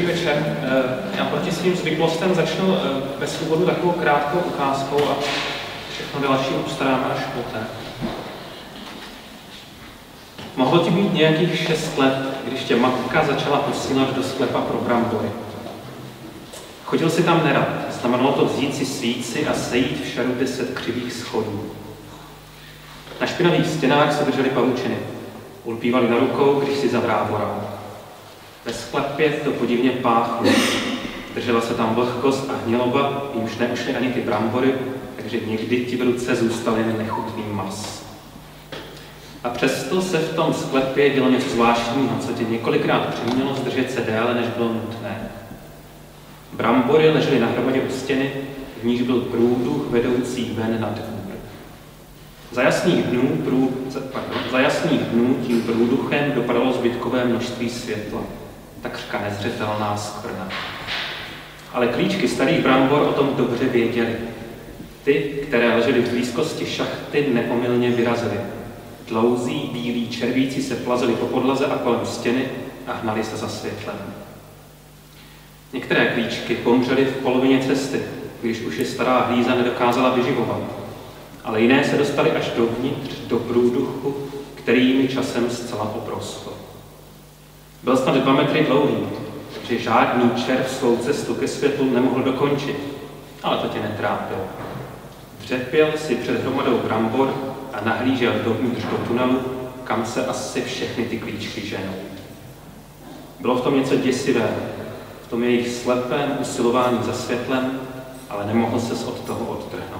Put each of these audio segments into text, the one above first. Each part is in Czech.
Dobrý večer. Eh, já proti svým zvyklostem začnu eh, bez úvodu takovou krátkou ukázkou a všechno další obstaráme až poté. Mohlo ti být nějakých šest let, když tě matka začala posílat do sklepa pro brambory. Chodil si tam nerad, znamenalo to vzít si svíci a sejít v šaru deset křivých schodů. Na špinavých stěnách se drželi pavučiny. Ulpívali na rukou, když si zavrávoral. Ve sklepě to podivně páchlo. Držela se tam vlhkost a hniloba, jimž neušly ani ty brambory, takže někdy ti v ruce zůstal jen nechutný mas. A přesto se v tom sklepě dělo něco zvláštního, co tě několikrát přimělo zdržet se déle, než bylo nutné. Brambory ležely na hromadě u stěny, v níž byl průduch vedoucí ven na dvůr. Za jasných dnů, prů, pardon, za jasných dnů tím průduchem dopadalo zbytkové množství světla takřka nezřetelná skvrna. Ale klíčky starých brambor o tom dobře věděli. Ty, které ležely v blízkosti šachty, neomylně vyrazily. Dlouzí, bílí červíci se plazili po podlaze a kolem stěny a hnali se za světlem. Některé klíčky pomřely v polovině cesty, když už je stará hlíza nedokázala vyživovat. Ale jiné se dostaly až dovnitř, do průduchu, který jimi časem zcela oprostl. Byl snad dva metry dlouhý, takže žádný červ svou cestu ke světlu nemohl dokončit, ale to tě netrápilo. Dřepěl si před hromadou brambor a nahlížel dovnitř do tunelu, kam se asi všechny ty klíčky ženou. Bylo v tom něco děsivého, v tom jejich slepém usilování za světlem, ale nemohl se od toho odtrhnout.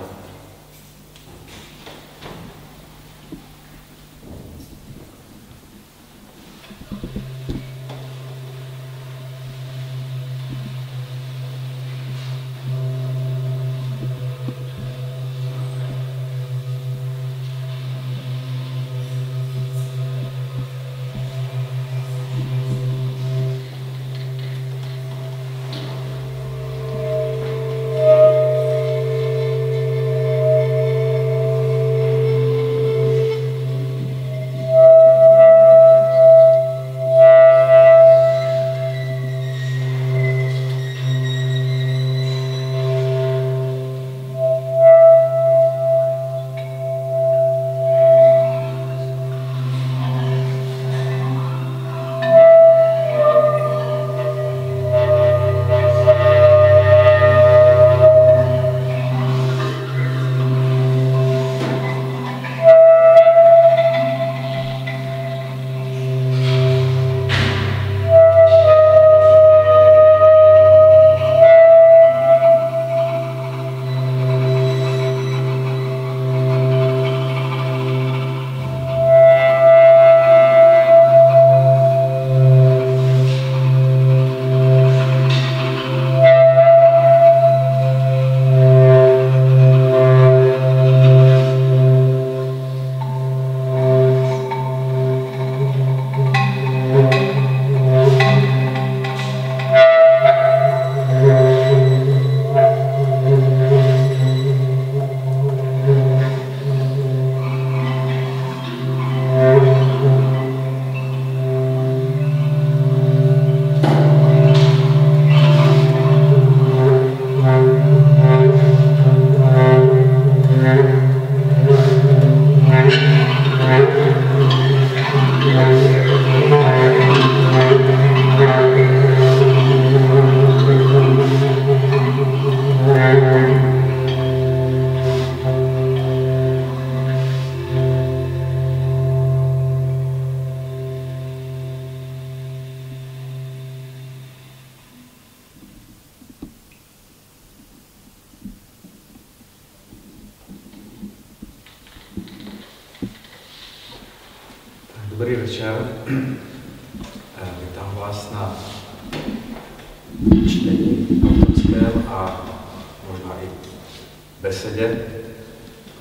čtení autorském a možná i besedě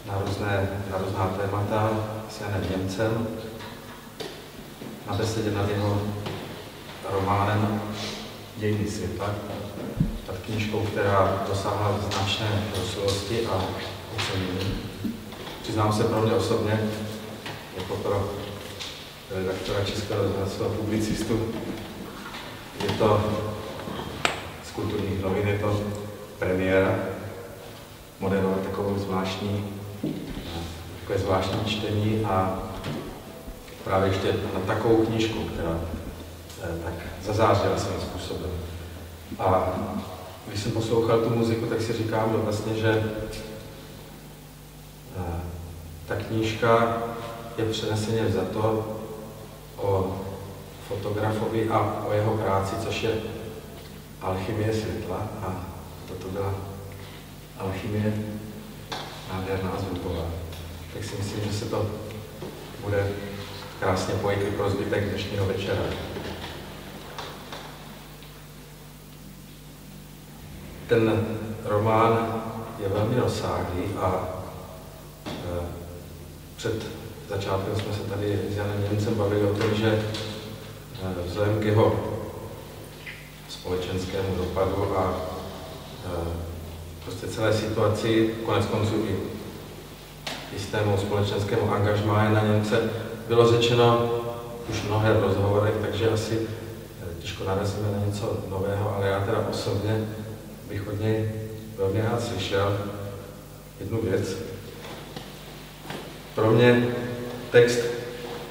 na, různé, na různá témata s Janem Němcem, na besedě nad jeho románem Dějiny světa, nad knižkou, která dosáhla značné rozlosti a ocenění. Přiznám se pro mě osobně, jako pro redaktora Českého rozhlasu a publicistu, je to z kulturních novin, je to premiéra, moderovat takovou zvláštní, takové zvláštní čtení a právě ještě na takovou knížku, která eh, tak zazářila svým způsobem. A když jsem poslouchal tu muziku, tak si říkám no vlastně, že eh, ta knížka je přeneseně za to o fotografovi a o jeho práci, což je alchymie světla a toto byla alchymie nádherná zvuková. Tak si myslím, že se to bude krásně pojít i pro zbytek dnešního večera. Ten román je velmi rozsáhlý a e, před začátkem jsme se tady s Janem Němcem bavili o tom, že vzhledem k jeho společenskému dopadu a e, prostě celé situaci, konec konců i jistému společenskému angažmá je na Němce, bylo řečeno už mnohé v rozhovorech, takže asi těžko narazíme na něco nového, ale já teda osobně bych od něj velmi rád slyšel jednu věc. Pro mě text,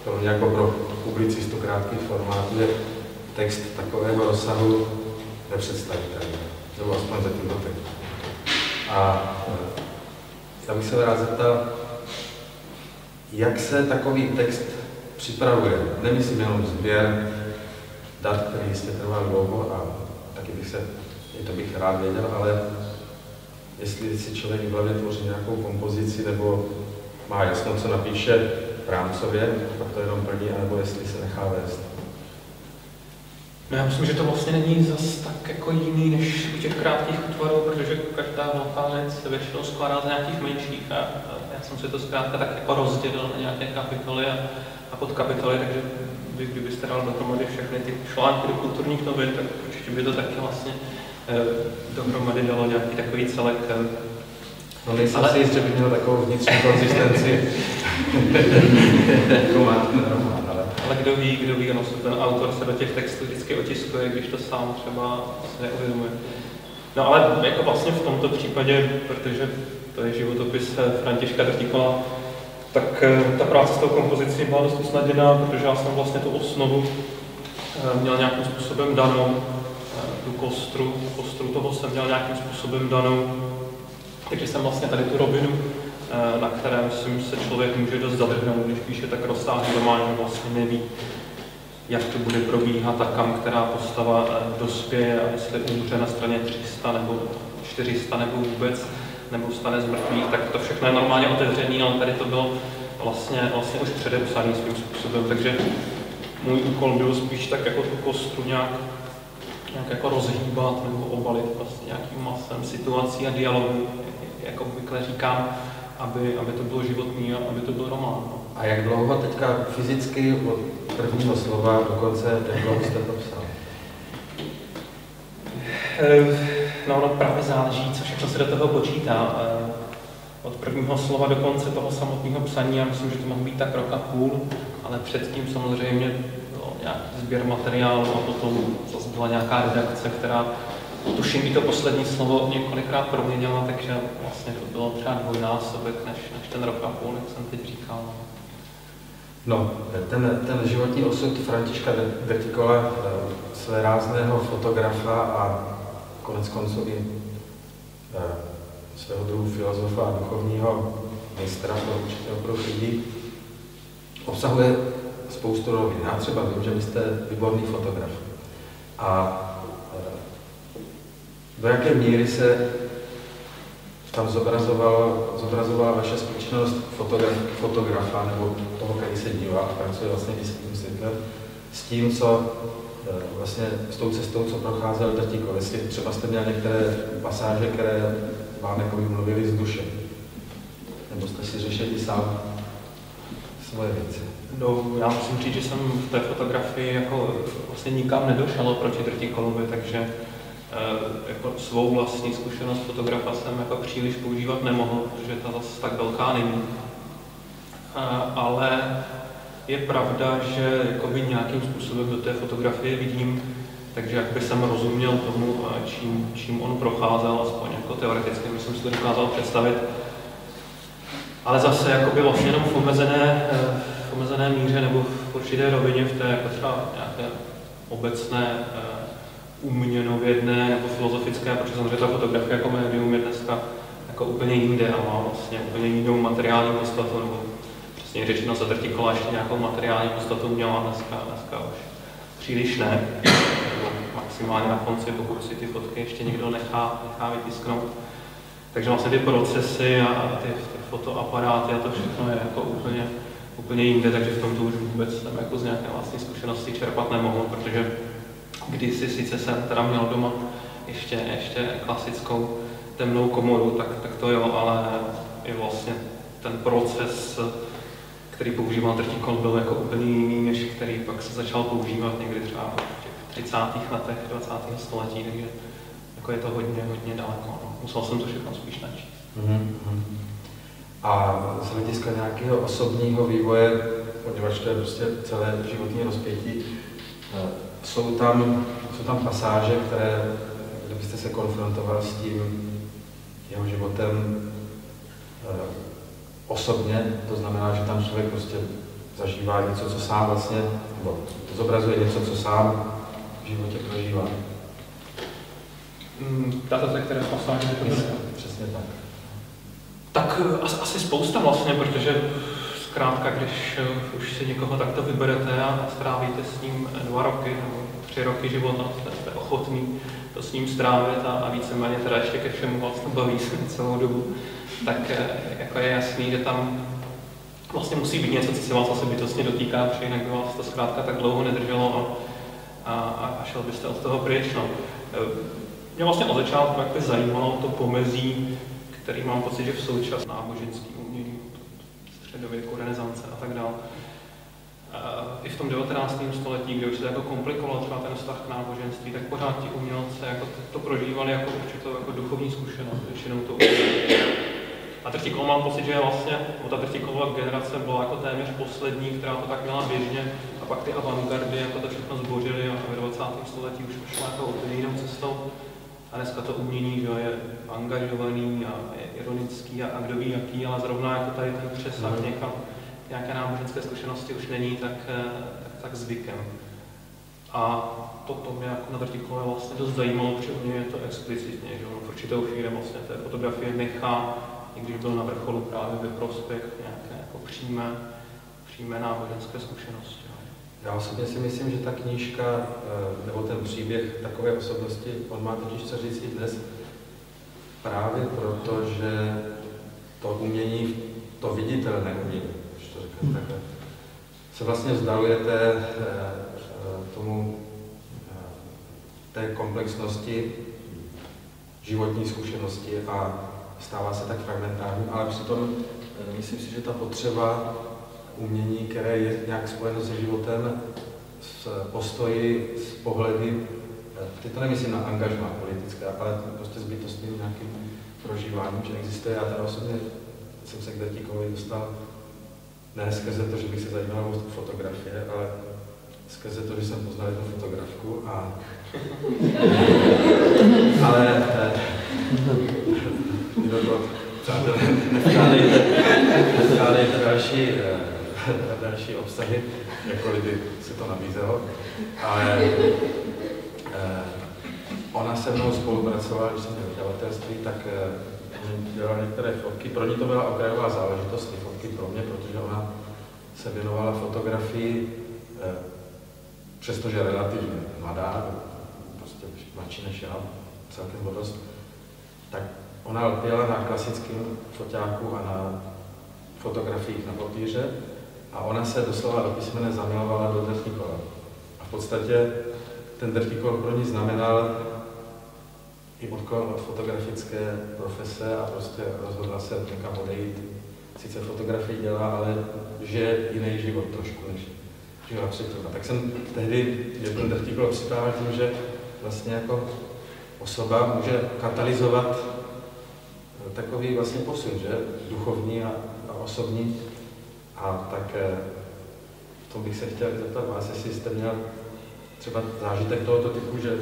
pro mě jako pro publicistu krátký formátu, je text takového rozsahu nepředstavitelný, nebo aspoň zatím doteď. A eh, já bych se rád zeptal, jak se takový text připravuje. Nemyslím jenom sběr dat, který jistě trvá dlouho a taky bych se i to bych rád věděl, ale jestli si člověk v hlavě tvoří nějakou kompozici nebo má jasno, co napíše rámcově, pak to jenom plní, anebo jestli se nechá vést. No já myslím, že to vlastně není zas tak jako jiný než u těch krátkých útvarů, protože každá velká věc se většinou skládá z nějakých menších a, a já jsem si to zkrátka tak jako rozdělil na nějaké kapitoly a, a podkapitoly, takže vy, kdybyste dal dohromady všechny ty články do kulturních novin, tak určitě by to taky vlastně Eh, dohromady dalo nějaký takový celek. Eh. No nejsem ale... si jist, že bych měl takovou vnitřní konzistenci, ale... Kdo ví, kdo ví, ono ten autor se do těch textů vždycky otiskuje, když to sám třeba se neuvědomuje. No ale jako vlastně v tomto případě, protože to je životopis eh, Františka Drtikola, tak ta práce s tou kompozicí byla dost usnadněná, protože já jsem vlastně tu osnovu měl nějakým způsobem danou tu kostru, kostru toho jsem měl nějakým způsobem danou. Takže jsem vlastně tady tu rovinu, eh, na které myslím se člověk může dost zadrhnout, když píše tak rozsáhlý román, že vlastně neví, jak to bude probíhat a kam která postava eh, dospěje a jestli umře na straně 300 nebo 400 nebo vůbec, nebo stane z mrtvých, tak to všechno je normálně otevřený, ale tady to bylo vlastně, vlastně už předepsaný svým způsobem, takže můj úkol byl spíš tak jako tu kostru nějak nějak jako rozhýbat nebo obalit vlastně nějakým masem situací a dialogů, jako obvykle říkám, aby, aby to bylo životní a aby to byl román. No. A jak dlouho teďka fyzicky od prvního slova do konce, jak dlouho jste to psal? Eh, no, no právě záleží, co všechno se do toho počítá. Eh, od prvního slova do konce toho samotného psaní, já myslím, že to mohl být tak rok a půl, ale předtím samozřejmě nějaký sběr materiálu a potom zase byla nějaká redakce, která tuším i to poslední slovo několikrát proměnila, takže vlastně to bylo třeba dvojnásobek než, než ten rok a půl, jak jsem teď říkal. No, ten, ten životní osud Františka Dertikola, eh, své rázného fotografa a konec konců i eh, svého druhu filozofa a duchovního mistra pro určitého pro lidí, obsahuje spoustu rovin. Já třeba vím, že vy jste výborný fotograf. A eh, do jaké míry se tam zobrazovala, zobrazovala vaše zkušenost fotograf, fotografa nebo toho, který se dívá a pracuje vlastně tím světlem, s tím, co eh, vlastně s tou cestou, co procházel Drtikov. Jestli třeba jste měl některé pasáže, které vám jako mluvili z duše. Nebo jste si řešili sám svoje věci. No, já musím říct, že jsem v té fotografii jako vlastně nikam nedošel proti Drtikolovi, takže jako svou vlastní zkušenost fotografa jsem jako příliš používat nemohl, protože ta zase tak velká není. Eh, ale je pravda, že jakoby nějakým způsobem do té fotografie vidím, takže jak by jsem rozuměl tomu, čím čím on procházel, aspoň jako teoreticky, bych jsem si to dokázal představit. Ale zase jako by vlastně jenom v omezené, eh, v omezené míře nebo v určité rovině, v té jako třeba nějaké obecné, eh, uměnovědné nebo filozofické, protože samozřejmě ta fotografie jako médium je dneska jako úplně jinde a má vlastně úplně jinou materiální podstatu, nebo přesně řečeno za kola ještě nějakou materiální podstatu měla dneska, dneska už příliš ne, maximálně na konci, pokud si ty fotky ještě někdo nechá, nechá vytisknout. Takže vlastně ty procesy a ty, ty fotoaparáty a to všechno je jako úplně, úplně jinde, takže v tom to už vůbec jsem jako z nějaké vlastní zkušenosti čerpat nemohl, protože kdysi sice jsem teda měl doma ještě, ještě klasickou temnou komoru, tak, tak to jo, ale je vlastně ten proces, který používal Trtikol, byl jako úplně jiný, než který pak se začal používat někdy třeba v těch 30. letech 20. století, takže jako je to hodně, hodně daleko. No. Musel jsem to všechno spíš načít. Mm-hmm. A z hlediska nějakého osobního vývoje, poněvadž to je prostě celé životní rozpětí, eh, jsou tam, jsou tam pasáže, které, kdybyste se konfrontoval s tím jeho životem eh, osobně, to znamená, že tam člověk prostě zažívá něco, co sám vlastně, nebo zobrazuje něco, co sám v životě prožívá. Mm, Tato, které pasáže to Přesně tak. Tak eh, asi spousta vlastně, protože zkrátka, když eh, už si někoho takto vyberete a strávíte s ním dva roky nebo tři roky života, jste, ochotný to s ním strávit a, a víceméně teda ještě ke všemu vlastně baví se celou dobu, tak eh, jako je jasný, že tam vlastně musí být něco, co se vás asi bytostně dotýká, protože jinak by vás to zkrátka tak dlouho nedrželo a, a, a šel byste od toho pryč. No. Mě vlastně od začátku zajímalo to pomezí, který mám pocit, že v současné náboženský umění, středověku, renesance a tak dále, i v tom 19. století, kdy už se jako komplikoval třeba ten vztah k náboženství, tak pořád ti umělci jako to, prožívali jako určitou jako duchovní zkušenost, většinou to A Trtikol mám pocit, že je vlastně, ta Trtikolova generace byla jako téměř poslední, která to tak měla běžně, a pak ty avantgardy jako to všechno zbořili a ve 20. století už šlo jako úplně jinou cestou. A dneska to umění že je angažovaný a je ironický a, a kdo ví jaký, ale zrovna jako tady ten přesah mm. někam, nějaké náboženské zkušenosti už není tak, eh, tak, tak zvykem. A to, to mě jako na Vertikole vlastně dost zajímalo, protože u mě je to explicitně, že on v určitou chvíli vlastně té fotografie nechá, i když byl na vrcholu právě ve prospěch nějaké jako přímé, přímé náboženské zkušenosti. Já osobně si myslím, že ta knížka eh, nebo ten příběh takové osobnosti, on má totiž co říct i dnes, právě proto, že to umění, to viditelné umění, když to řeknu takhle, se vlastně vzdalujete eh, tomu té komplexnosti životní zkušenosti a stává se tak fragmentárním, ale přitom eh, myslím si, že ta potřeba umění, které je nějak spojeno se životem, s postoji, s pohledy, eh, teď to nemyslím na angažmá politické, ale prostě s bytostným nějakým prožíváním, že existuje. Já teda osobně jsem se k Detíkovi dostal ne skrze to, že bych se zajímal o fotografie, ale skrze to, že jsem poznal jednu fotografku a ale eh, to, přátelé, nevkládejte další eh, další obsahy, jakkoliv by se to nabízelo. Ale eh, ona se mnou spolupracovala, když jsem měl vydavatelství, tak eh, dělala některé fotky. Pro ní to byla okrajová záležitost, ty fotky pro mě, protože ona se věnovala fotografii, eh, přestože relativně mladá, prostě mladší než já, celkem dost, tak ona lpěla na klasickém foťáku a na fotografiích na papíře a ona se doslova do písmene zamilovala do drtikola. A v podstatě ten drtikol pro ní znamenal i odklon od fotografické profese a prostě rozhodla se někam odejít. Sice fotografii dělá, ale že jiný život trošku, než žila předtím. A tak jsem tehdy, že ten drtikol připravil tím, že vlastně jako osoba může katalyzovat takový vlastně posun, že? Duchovní a, a osobní a tak to bych se chtěl zeptat vás, jestli jste měl třeba zážitek tohoto typu, že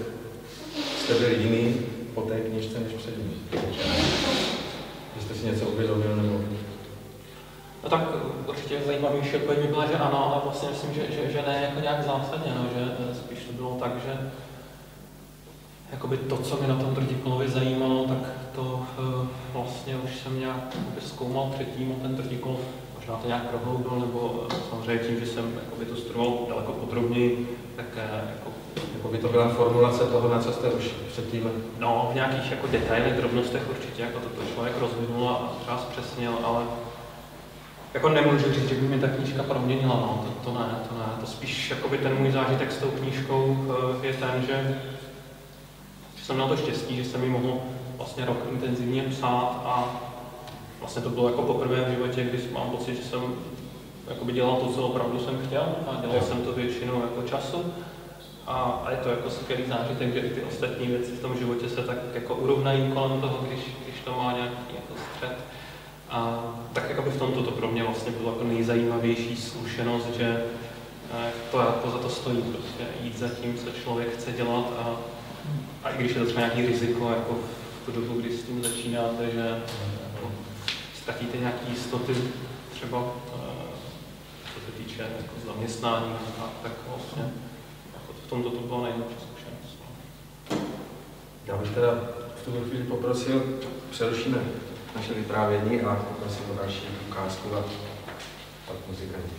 jste byl jiný po té knižce než před ní. Že jste si něco uvědomil nebo... No tak eh, určitě zajímavější odpověď by byla, že ano, ale vlastně myslím, že, že, že ne jako nějak zásadně, no, že eh, spíš to bylo tak, že jakoby to, co mě na tom Drtíkovi zajímalo, tak to eh, vlastně už jsem nějak zkoumal třetím a ten Drtíkov možná to nějak prohloubil, nebo uh, samozřejmě tím, že jsem jakoby, to studoval daleko podrobněji, tak uh, jako jako by to byla formulace toho, na co jste už předtím... No, v nějakých jako detailech, drobnostech určitě, jako to, to člověk rozvinul a třeba zpřesnil, ale jako nemůžu říct, že by mi ta knížka proměnila, no, to, to ne, to ne. To spíš jakoby ten můj zážitek s tou knížkou je ten, že jsem na to štěstí, že jsem ji mohl vlastně rok intenzivně psát a vlastně to bylo jako poprvé v životě, kdy mám pocit, že jsem jakoby dělal to, co opravdu jsem chtěl a dělal jsem to většinou jako času. A, a je to jako skvělý zážitek, že ty ostatní věci v tom životě se tak jako urovnají kolem toho, když, když to má nějaký jako střed. A tak jako by v tomto to pro mě vlastně bylo jako nejzajímavější zkušenost, že eh, to jako za to stojí prostě jít za tím, co člověk chce dělat a a i když je to třeba nějaký riziko, jako v tu dobu, kdy s tím začínáte, že jako, ztratíte nějaké jistoty, třeba eh, co se týče jako zaměstnání, a tak vlastně jako v tomto to bylo nejlepší zkušenost. Já bych teda v tuto chvíli poprosil, přerušíme naše vyprávění a poprosím o další ukázku a pak muzikanti.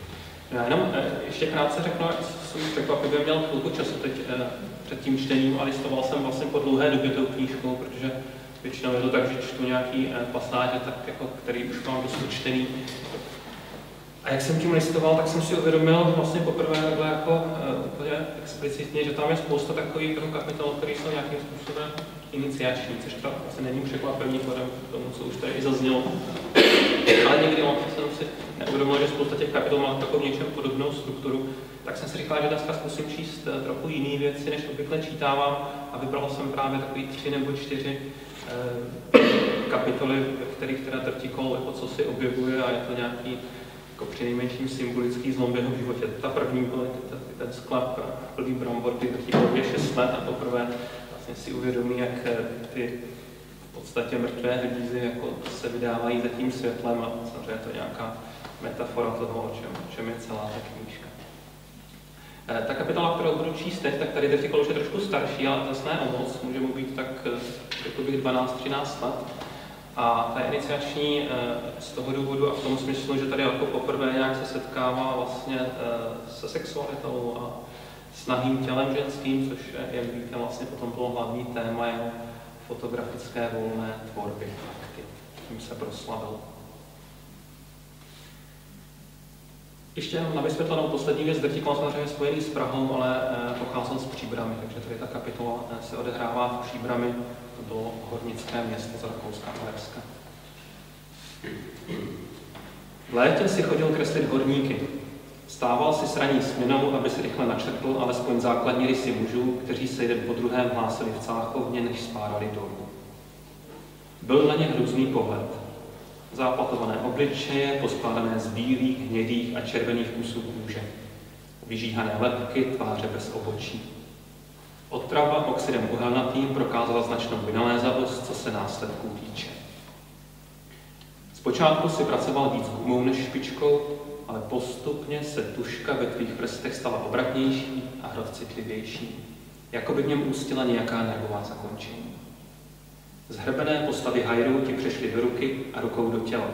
Já jenom eh, ještě krátce řeknu, jsem překvapivě měl chvilku času teď eh, před tím čtením a listoval jsem vlastně po dlouhé době tou knížkou, protože většinou je to tak, že čtu nějaký eh, pasáže, tak jako, který už mám dost čtený. A jak jsem tím listoval, tak jsem si uvědomil vlastně poprvé takhle jako uh, úplně explicitně, že tam je spousta takových jako kapitol, které jsou nějakým způsobem iniciační, což to asi není překvapení vzhledem k tomu, co už tady i zaznělo. Ale někdy vlastně jsem si neuvědomil, že spousta těch kapitol má takovou něčem podobnou strukturu, tak jsem si říkal, že dneska zkusím číst eh, trochu jiné věci, než obvykle čítávám a vybral jsem právě takový tři nebo čtyři eh, kapitoly, v kterých teda Trtikol jako co si objevuje a je to nějaký jako přinejmenším symbolický zlom v jeho životě. Ta první byla ten sklep plný brambor, kdy Trtikol je 6 let a poprvé vlastně si uvědomí, jak eh, ty v podstatě mrtvé hrdízy jako se vydávají za tím světlem a samozřejmě je to nějaká metafora toho, o čem, o čem je celá ta knížka. Eh, ta kapitola, kterou budu číst teď, tak tady Dertikol už je trošku starší, ale zase ne o moc, může mu být tak, eh, řekl bych, 12-13 let. A ta iniciační eh, z toho důvodu a v tom smyslu, že tady jako poprvé nějak se setkává vlastně se sexualitou a s nahým tělem ženským, což, jak víte, vlastně potom bylo hlavní téma jeho fotografické volné tvorby. Tím se proslavil. Ještě na vysvětlenou poslední věc, Drtikon samozřejmě spojený s Prahou, ale eh, pocházel z Příbramy, takže tady ta kapitola eh, se odehrává v Příbrami, bylo hornické město z Rakouska a Uherska. V létě si chodil kreslit horníky. Stával si s raní směnou, aby si rychle načrtl alespoň základní rysy mužů, kteří se jeden po druhém hlásili v cáchovně, než spárali dolů. Byl na ně hrůzný pohled záplatované obličeje, poskládané z bílých, hnědých a červených kusů kůže, vyžíhané lepky, tváře bez obočí. Otrava oxidem uhelnatým prokázala značnou vynalézavost, co se následků týče. Zpočátku si pracoval víc gumou než špičkou, ale postupně se tuška ve tvých prstech stala obratnější a hrot citlivější, jako by v něm ústila nějaká nervová zakončení. Zhrbené postavy hajrů ti přešly do ruky a rukou do těla.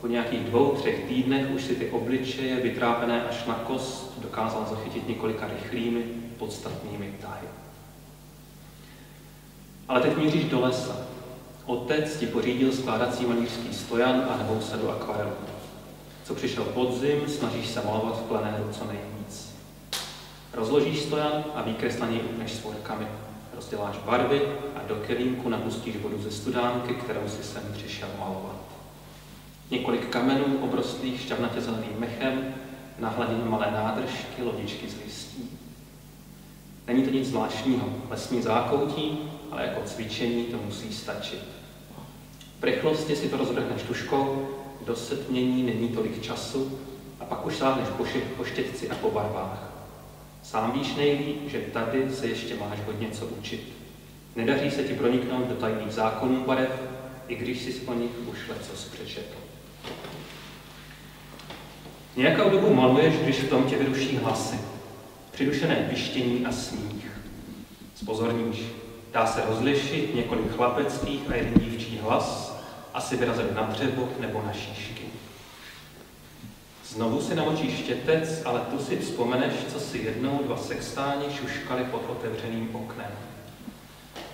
Po nějakých dvou, třech týdnech už si ty obličeje, vytrápené až na kost, dokázal zachytit několika rychlými, podstatnými tahy. Ale teď míříš do lesa. Otec ti pořídil skládací malířský stojan a nebou se do akvarelu. Co přišel podzim, snažíš se malovat v plenéru co nejvíc. Rozložíš stojan a výkres na něj upneš svorkami. Rozděláš barvy a do kelímku napustíš vodu ze studánky, kterou si sem přišel malovat. Několik kamenů obrostlých šťavnatě zeleným mechem, na hladině malé nádržky, lodičky z listí. Není to nic zvláštního, lesní zákoutí, ale jako cvičení to musí stačit. V rychlosti si to rozvrhneš tuškou, do setmění není tolik času a pak už sáhneš po, po štětci a po barvách. Sám víš nejlíp, že tady se ještě máš hodně co učit. Nedaří se ti proniknout do tajných zákonů barev, i když jsi o nich už leco přečetl. Nějakou dobu maluješ, když v tom tě vyruší hlasy. Přidušené pištění a smích. Spozorníš, dá se rozlišit několik chlapeckých a jeden dívčí hlas, asi vyrazen na dřevo nebo na šíšky. Znovu si namočíš štětec, ale tu si vzpomeneš, co si jednou dva sextáni šuškali pod otevřeným oknem.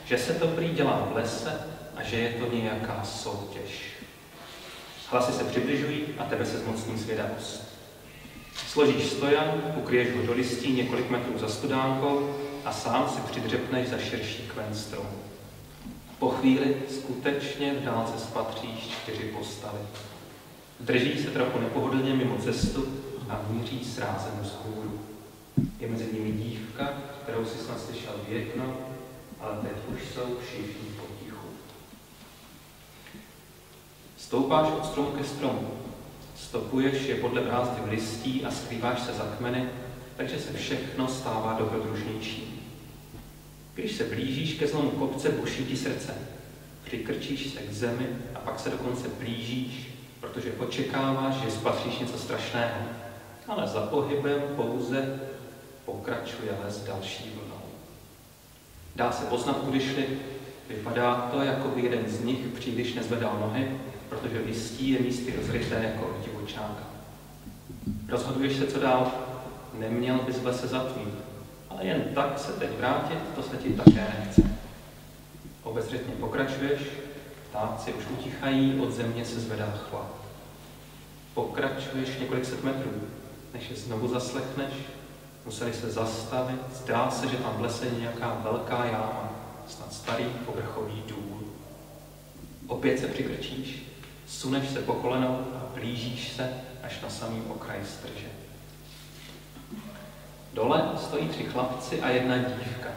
Že se to prý dělá v lese a že je to nějaká soutěž. Hlasy se přibližují a tebe se zmocní zvědavost. Složíš stojan, ukryješ ho do listí několik metrů za studánkou a sám si přidřepneš za širší kven stromu. Po chvíli skutečně v dálce spatříš čtyři postavy. Drží se trochu nepohodlně mimo cestu a míří srázem z hůru. Je mezi nimi dívka, kterou si snad slyšel věkno, ale teď už jsou všichni potichu. Stoupáš od stromu ke stromu. Stopuješ je podle brázdy v listí a skrýváš se za kmeny, takže se všechno stává dobrodružnější. Když se blížíš ke zlomu kopce, buší ti srdce. Přikrčíš se k zemi a pak se dokonce blížíš, protože očekáváš, že spatříš něco strašného. Ale za pohybem pouze pokračuje les další vlnou. Dá se poznat, kudy šli. Vypadá to, jako by jeden z nich příliš nezvedal nohy, protože listí je místy rozryté jako divočáka. Rozhoduješ se, co dál. Neměl bys v lese zatvít, ale jen tak se teď vrátit, to se ti také nechce. Obezřetně pokračuješ, ptáci už utichají, od země se zvedá chlap. Pokračuješ několik set metrů, než je znovu zaslechneš, museli se zastavit, zdá se, že tam v lese je nějaká velká jáma, snad starý povrchový důl. Opět se přikrčíš, suneš se po kolenou a blížíš se až na samý okraj strže. Dole stojí tři chlapci a jedna dívka.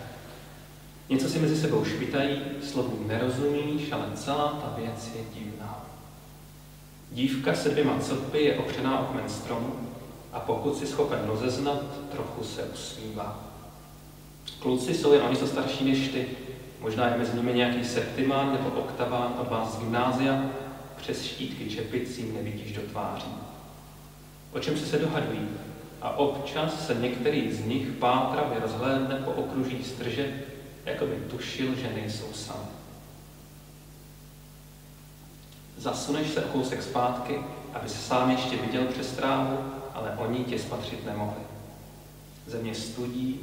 Něco si mezi sebou špitají, slovům nerozumíš, ale celá ta věc je divná. Dívka se dvěma copy je opřená o kmen stromu a pokud si schopen rozeznat, trochu se usmívá. Kluci jsou jen o něco starší než ty. Možná je mezi nimi nějaký septimán nebo oktaván od vás z gymnázia, přes štítky čepic jim nevidíš do tváří. O čem se se dohadují? A občas se některý z nich pátravě rozhlédne po okruží strže, jako by tušil, že nejsou sami. Zasuneš se o kousek zpátky, aby se sám ještě viděl přes trávu, ale oni tě spatřit nemohli. Země studí,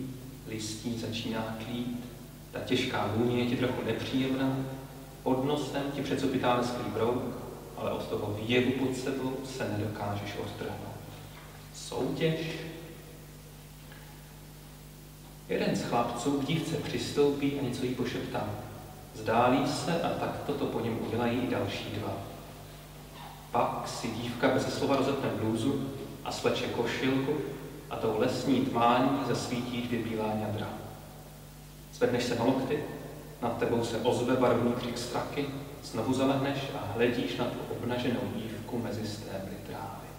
listí začíná tlít, ta těžká vůně je ti trochu nepříjemná, pod nosem ti předsopitá lesklý brouk, ale od toho výjevu pod sebou se nedokážeš odtrhnout. Soutěž. Jeden z chlapců k dívce přistoupí a něco jí pošeptá. Zdálí se a tak toto po něm udělají i další dva. Pak si dívka bez slova rozepne blůzu a sleče košilku a tou lesní tmání zasvítíš vybílá ňadra. Zvedneš se na lokty, nad tebou se ozve barvný křik straky, znovu zalehneš a hledíš na tu obnaženou dívku mezi stébly trávy.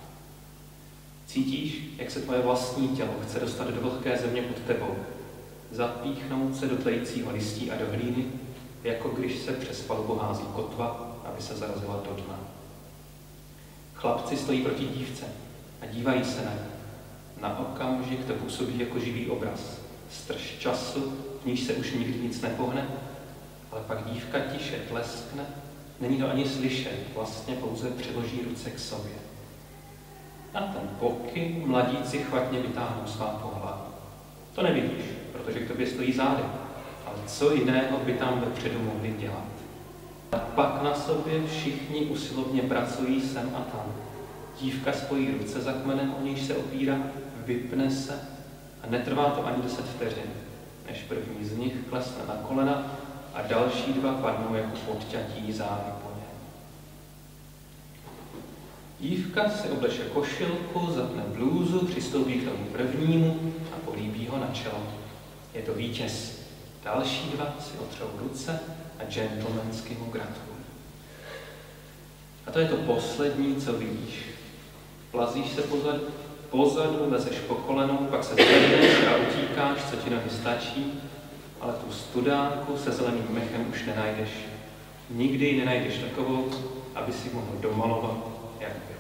Cítíš, jak se tvoje vlastní tělo chce dostat do vlhké země pod tebou, zapíchnout se do tlejícího listí a do hlíny, jako když se přes palubu hází kotva, aby se zarazila do dna. Chlapci stojí proti dívce a dívají se na ní. Na okamžik to působí jako živý obraz. Strž času, v níž se už nikdy nic nepohne, ale pak dívka tiše tleskne, není to ani slyšet, vlastně pouze přiloží ruce k sobě. A ten pokyn mladíci chvatně vytáhnou svá pohlaví. To nevidíš, protože k tobě stojí zády, ale co jiného by tam vepředu mohli dělat. A pak na sobě všichni usilovně pracují sem a tam. Dívka spojí ruce za kmenem, o nějž se opírá, vypne se a netrvá to ani deset vteřin, než první z nich klesne na kolena a další dva padnou jako podťatí záhy po něm. Dívka si obleče košilku, zapne blůzu, přistoupí k tomu prvnímu a políbí ho na čelo. Je to vítěz. Další dva si otřou ruce a gentlemansky mu gratulují. A to je to poslední, co vidíš. Plazíš se pozadu, pozadu lezeš po kolenou, pak se zvedneš a utíkáš, co ti nohy stačí, ale tu studánku se zeleným mechem už nenajdeš. Nikdy ji nenajdeš takovou, aby si mohl domalovat, jak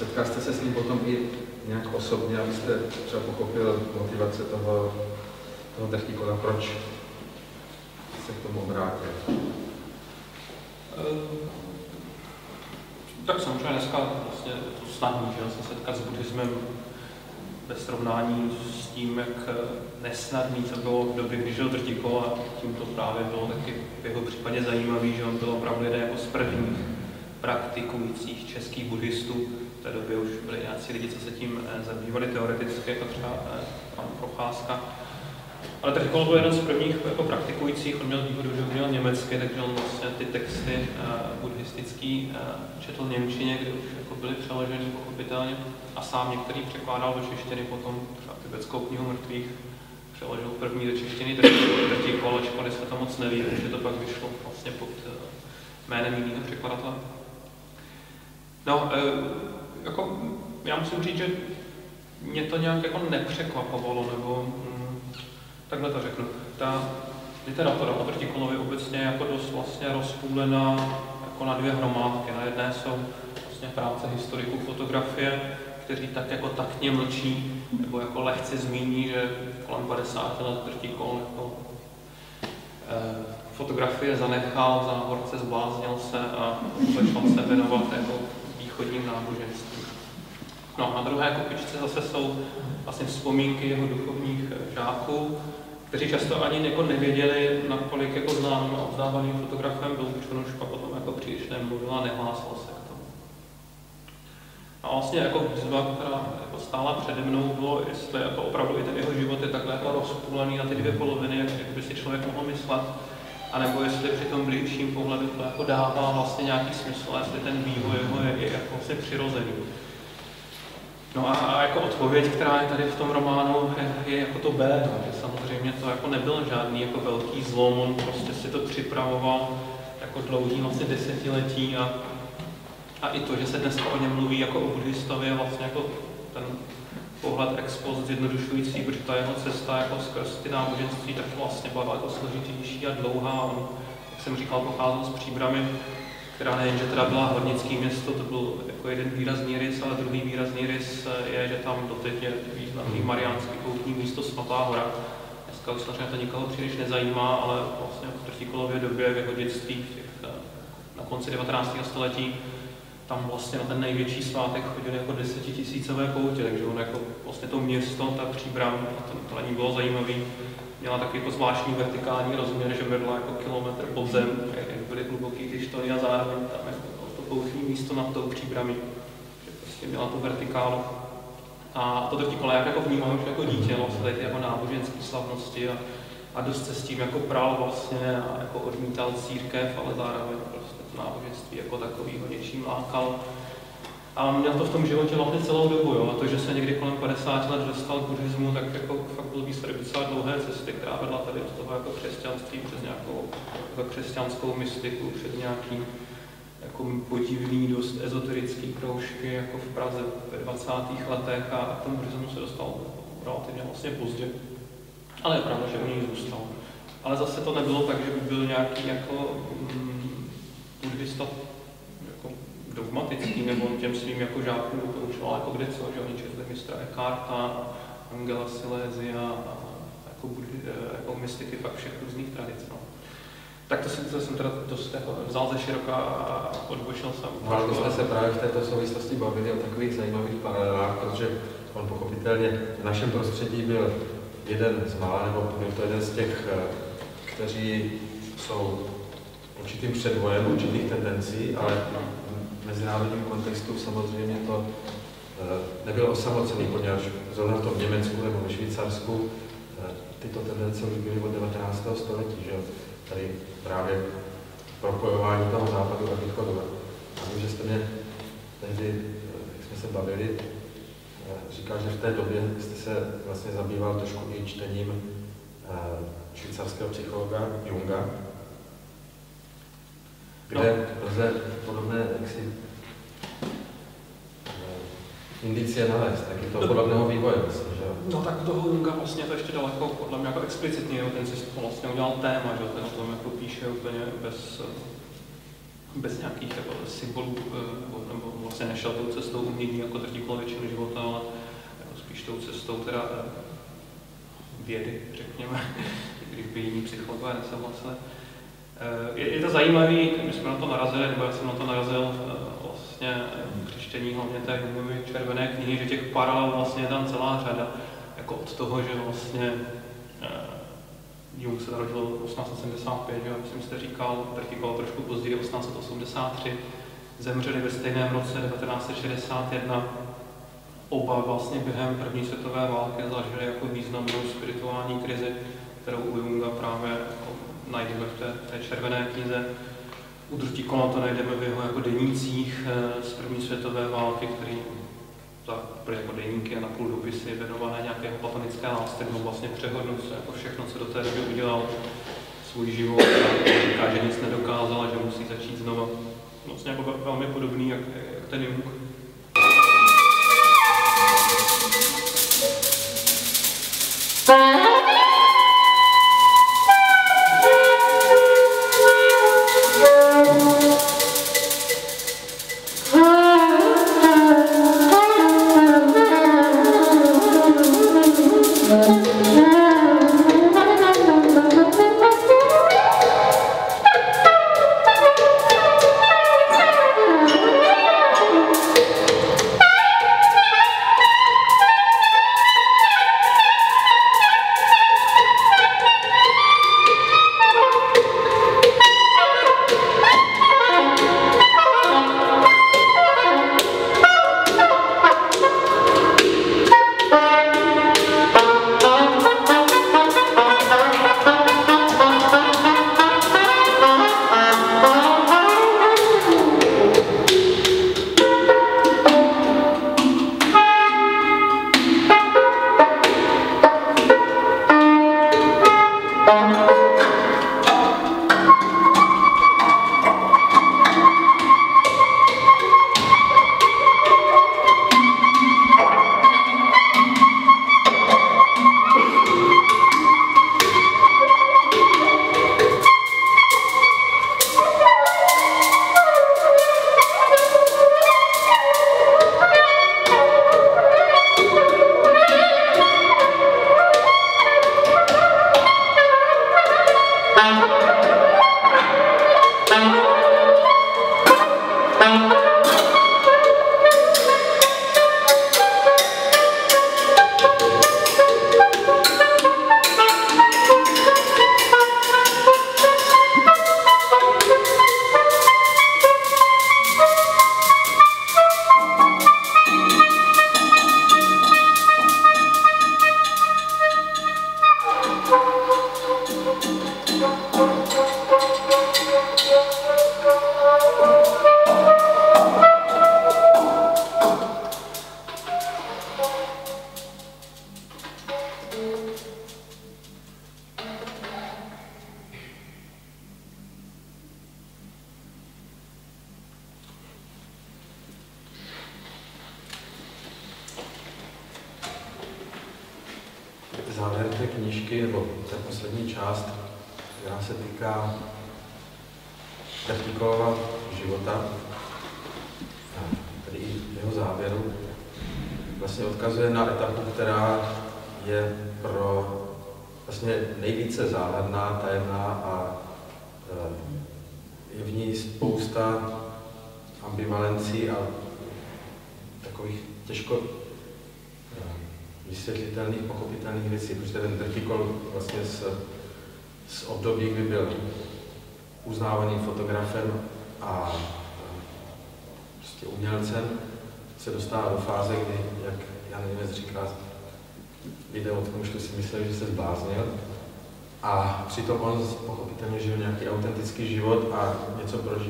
Setkal jste se s ním potom i nějak osobně, abyste třeba pochopil motivace toho, toho technikola, proč se k tomu obrátil. Ehm, tak samozřejmě dneska vlastně to snadný, že se setkat s buddhismem ve srovnání s tím, jak eh, nesnadný to bylo v době, když žil Drtiko a tím to právě bylo taky v jeho případě zajímavý, že on byl opravdu jeden jako z prvních praktikujících českých buddhistů. Té době už byli nějací lidi, co se tím eh, zabývali teoreticky, jako třeba eh, pan Procházka ale tak byl jeden z prvních jako praktikujících, on měl výhodu, že uměl německy, takže on vlastně ty texty uh, buddhistický četl Němčině, kde už jako byly přeložený pochopitelně a sám některý překládal do češtiny, potom třeba tibetskou knihu mrtvých přeložil první do češtiny, třetí kolo, školy se to moc neví, že to pak vyšlo vlastně pod jménem jiného překladatele. No, jako, já musím říct, že mě to nějak jako nepřekvapovalo, nebo hm, takhle to řeknu. Ta literatura o Trtikolovi obecně je jako dost vlastně rozpůlená jako na dvě hromádky. Na jedné jsou vlastně práce historiků fotografie, kteří tak jako taktně mlčí, nebo jako lehce zmíní, že kolem 50 let Trtikol jako eh, fotografie zanechal, v závorce zbláznil se a začal se věnovat jako východním náboženství. No a na druhé kopičce zase jsou vlastně vzpomínky jeho duchovních eh, žáků, kteří často ani jako nevěděli, nakolik jako známým a uznávaným fotografem byl Čonuška potom jako příliš nemluvil a nehlásil se k tomu. A vlastně jako výzva, která jako stála přede mnou, bylo, jestli jako opravdu i ten jeho život je takhle jako rozpůlený na ty dvě poloviny, jak, jak by si člověk mohl myslet, anebo jestli při tom blížším pohledu to jako dává vlastně nějaký smysl, jestli ten vývoj jeho je, je jako vlastně přirozený. No a, jako odpověď, která je tady v tom románu, je, je jako to B, no, že samozřejmě to jako nebyl žádný jako velký zlom, on prostě si to připravoval jako dlouhý vlastně desetiletí a, a i to, že se dneska o něm mluví jako o buddhistovi, je vlastně jako ten pohled expost zjednodušující, protože ta jeho cesta jako skrz ty náboženství tak vlastně byla jako složitější a dlouhá. On, jak jsem říkal, pocházel z příbramy, která nejen, že teda byla hornický město, to byl jako jeden výrazný rys, ale druhý výrazný rys je, že tam doteď je významný mariánský poutní místo Svatá hora. Dneska už samozřejmě to nikoho příliš nezajímá, ale vlastně v Trtikolově době, v jeho dětství, v těch, eh, na konci 19. století, tam vlastně na ten největší svátek chodili jako desetitisícové poutě, takže on jako vlastně to město, ta příbram, to, to ní bylo zajímavé, měla takový jako zvláštní vertikální rozměr, že vedla jako kilometr pod zem, byly hluboký ty štony a zároveň tam jako to poutní místo nad tou příbrami, že prostě měla tu vertikálu. A to kole, jak jako vnímám už jako dítě, tady ty jako náboženské slavnosti a, a dost se s tím jako pral vlastně a jako odmítal církev, ale zároveň prostě to náboženství jako takový ho něčím lákal. A měl to v tom životě vlastně celou dobu, jo. A to, že se někdy kolem 50 let dostal k buddhismu, tak jako fakt byl výsledek docela dlouhé cesty, která vedla tady od toho jako křesťanství přes nějakou jako křesťanskou mystiku, přes nějaký jako podivný, dost ezoterický kroužky jako v Praze ve 20. letech a k tomu buddhismu se dostal relativně vlastně pozdě. Ale je pravda, že u něj zůstal. Ale zase to nebylo tak, že by byl nějaký jako mm, buddhista dogmatický, nebo on těm svým jako žákům doporučoval jako kde co, že oni četli mistra Eckharta, Angela Silesia a jako, eh, jako mystiky fakt všech různých tradic. No. Tak to, si, to jsem teda dost jako vzal ze široka a odbočil jsem. No, my jsme se právě v této souvislosti bavili o takových zajímavých paralelách, protože on pochopitelně v našem prostředí byl jeden z mála, nebo byl to jeden z těch, eh, kteří jsou určitým předvojem určitých tendencí, ale mezinárodním kontextu samozřejmě to eh, nebyl osamocený, poněvadž zrovna to v Německu nebo ve Švýcarsku eh, tyto tendence už byly od 19. století, že tady právě propojování toho západu a východu. A vím, že jste mě tehdy, eh, jak jsme se bavili, říkal, že v té době jste se vlastně zabýval trošku i čtením švýcarského psychologa Junga, kde no. lze podobné jaksi eh, indicie nalézt, tak je to podobného vývoje vlastně, že No tak toho Junga vlastně to ještě daleko, podle mě jako explicitně, ten si vlastně udělal téma, že ten o tom jako píše úplně bez, bez nějakých jako symbolů, eh, nebo, nebo vlastně nešel tou cestou umění jako drtíklo většinu života, ale jako spíš tou cestou teda eh, vědy, řekněme, když by jiní psychologové nesouhlasili. Je, je to zajímavé, my jsme na to narazili, nebo já jsem na to narazil eh, vlastně při čtení hlavně té červené knihy, že těch paralel vlastně je tam celá řada, jako od toho, že vlastně uh, Jung se narodil 1875, že myslím, jste říkal, Trtikol trošku později, 1883, zemřeli ve stejném roce 1961. Oba vlastně během první světové války zažili jako významnou spirituální krizi, kterou u Junga právě jako najdeme v té, té červené knize. U Drtíkola to najdeme v jeho jako denících eh, z první světové války, který za jako deníky a napůl dopisy věnované nějaké platonické lásce, nebo vlastně přehodnocuje jako všechno, co do té doby udělal svůj život a říká, že nic nedokázala, že musí začít znova. vlastně jako velmi podobný, jak, jak ten Jung. závěr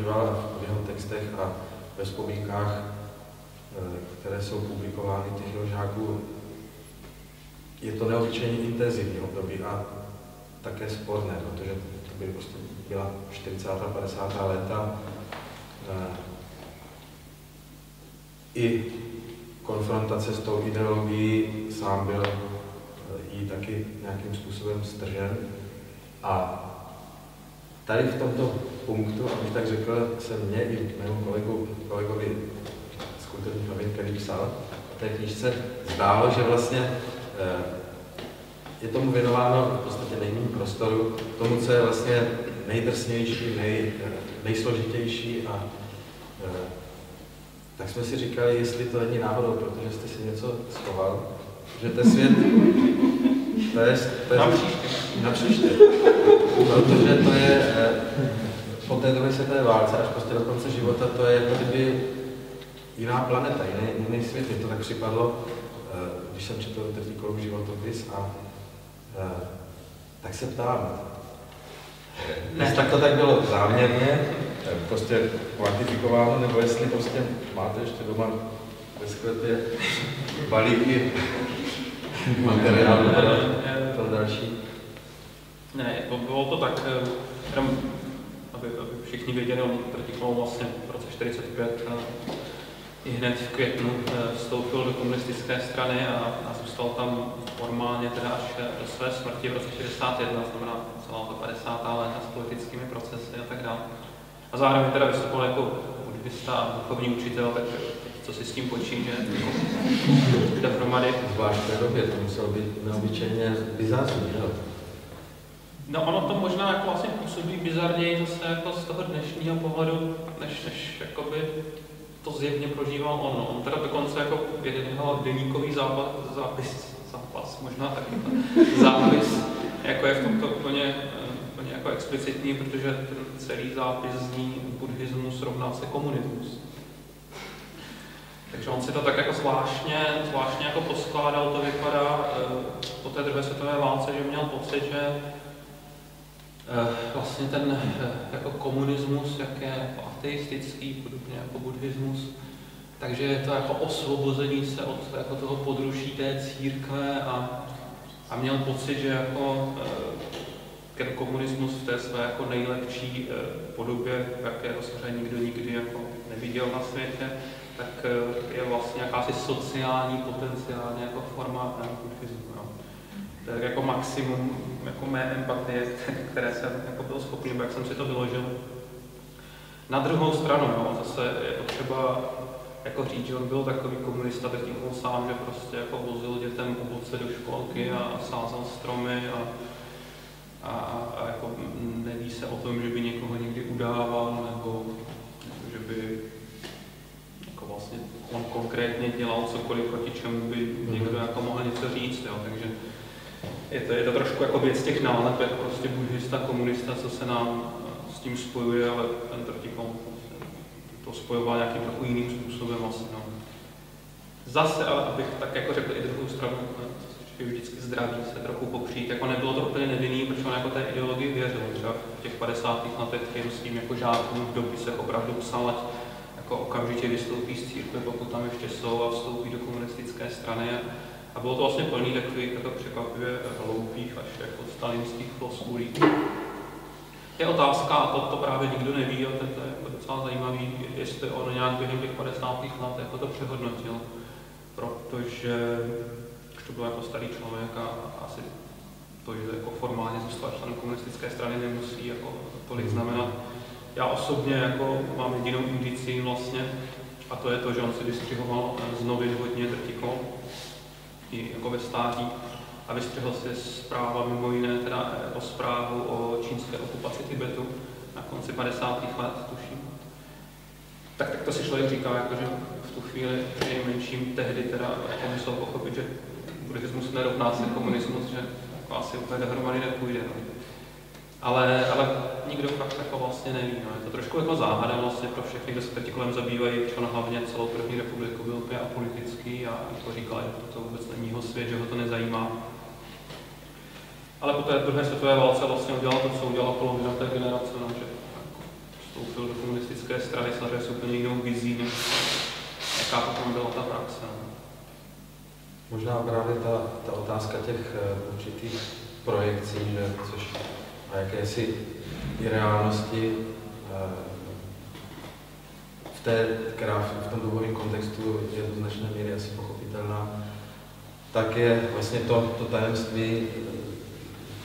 prožíval v jeho textech a ve vzpomínkách, které jsou publikovány těch jeho žáků, je to neobyčejně intenzivní období a také sporné, protože to by prostě byla 40. a 50. léta. I konfrontace s tou ideologií sám byl jí taky nějakým způsobem stržen. A tady v tomto punktu, abych tak řekl, se mě i mému kolegu, kolegovi z kulturní novin, který psal té knižce, zdálo, že vlastně je tomu věnováno v podstatě nejméně prostoru, tomu, co je vlastně nejdrsnější, nej, nejsložitější a tak jsme si říkali, jestli to není náhodou, protože jste si něco schoval, že ten svět, to je, to je na příště. Na příště. Protože to je po té druhé světové válce až prostě do konce života, to je jako kdyby jiná planeta, jiný, jiný svět. Mně to tak připadlo, když jsem četl Tertikolův životopis a tak se ptám, ne. tak to tak bylo záměrně, prostě kvantifikováno, nebo jestli prostě máte ještě doma ve sklepě balíky materiálu pro, další? Ne, bylo to tak, jenom aby, aby všichni věděli, on Trtichol vlastně v roce 45 i hned v květnu vstoupil do komunistické strany a, a zůstal tam formálně teda až do své smrti v roce 61, znamená celá ta 50. léta s politickými procesy a tak dále. A zároveň teda vystupoval jako buddhista a duchovní učitel, takže co si s tím počít, že jako dohromady. Zvlášť v té době to muselo být neobyčejně bizarní, jo? No ono to možná jako vlastně působí bizarněji zase jako z toho dnešního pohledu, než, než jakoby to zjevně prožíval on. On teda dokonce jako jeden jeho deníkový zápas, zápis, zápas, možná taky zápis, jako je v tomto úplně, úplně jako explicitní, protože ten celý zápis zní buddhismus rovná se komunismus. Takže on si to tak jako zvláštně, zvláštně jako poskládal, to vypadá eh, po té druhé světové válce, že měl pocit, že eh, vlastně ten eh, jako komunismus, jak je jako ateistický, podobně jako buddhismus, takže je to jako osvobození se od jako toho podruží té církve a, a měl pocit, že jako ten komunismus v té své jako nejlepší podobě, jakého samozřejmě nikdo nikdy jako neviděl na světě, tak eh, je vlastně jakási sociální potenciálně jako forma buddhismu. No. To je jako maximum jako mé empatie, které jsem jako byl schopný, jak jsem si to vyložil. Na druhou stranu, no, zase je potřeba jako říct, že on byl takový komunista, tak tím sám, že prostě jako vozil dětem ovoce do školky a sázel stromy a, a, a jako neví se o tom, že by někoho někdy udával nebo že by vlastně on konkrétně dělal cokoliv, proti čemu by mhm. někdo jako mohl něco říct, jo, takže je to, je to trošku jako věc těch nálepek, prostě buddhista, komunista, co se nám s tím spojuje, ale ten Trtikon to spojoval nějakým trochu jiným způsobem asi, no. Zase, ale abych tak jako řekl i druhou stranu, je vždycky zdraví se trochu popřít, jako nebylo to úplně nevinný, protože on jako té ideologii věřil, třeba v těch 50. letech těm svým jako žákům v dopisech opravdu psal, ať jako okamžitě vystoupí z církve, pokud tam ještě jsou a vstoupí do komunistické strany. A bylo to vlastně plný takových jako překvapivě hloupých až jako stalinských floskulí. Je otázka, a to, to právě nikdo neví, a to je jako docela zajímavý, jestli on nějak během těch 50. let jako to přehodnotil, protože už to byl jako starý člověk a asi to, že jako formálně zůstal členem komunistické strany, nemusí jako tolik znamenat. Já osobně jako mám jedinou indici vlastně, a to je to, že on si vystřihoval z novin hodně drtikol, i jako ve stáří, a vystřihl si zpráva mimo jiné teda o zprávu o čínské okupaci Tibetu na konci 50. let, tuším. Tak, tak to si člověk říká, jako, že v tu chvíli nejmenším tehdy teda jako musel pochopit, že buddhismus nerovná se komunismus, že jako asi úplně dohromady nepůjde. No ale, ale nikdo fakt jako vlastně neví. No. Je to trošku jako záhada vlastně pro všechny, kdo se teď kolem zabývají, on hlavně celou první republiku byl úplně apolitický a jako říkal, že to vůbec není jeho svět, že ho to nezajímá. Ale po té druhé světové válce vlastně udělal to, co udělala polovina té generace, no, že jako vstoupil do komunistické strany s úplně jinou vizí, než jaká potom byla ta praxe. No. Možná právě ta, ta otázka těch uh, určitých projekcí, že, což a jakési reálnosti eh, v té, která v tom duchovním kontextu je do značné míry asi pochopitelná, tak je vlastně to, to tajemství eh,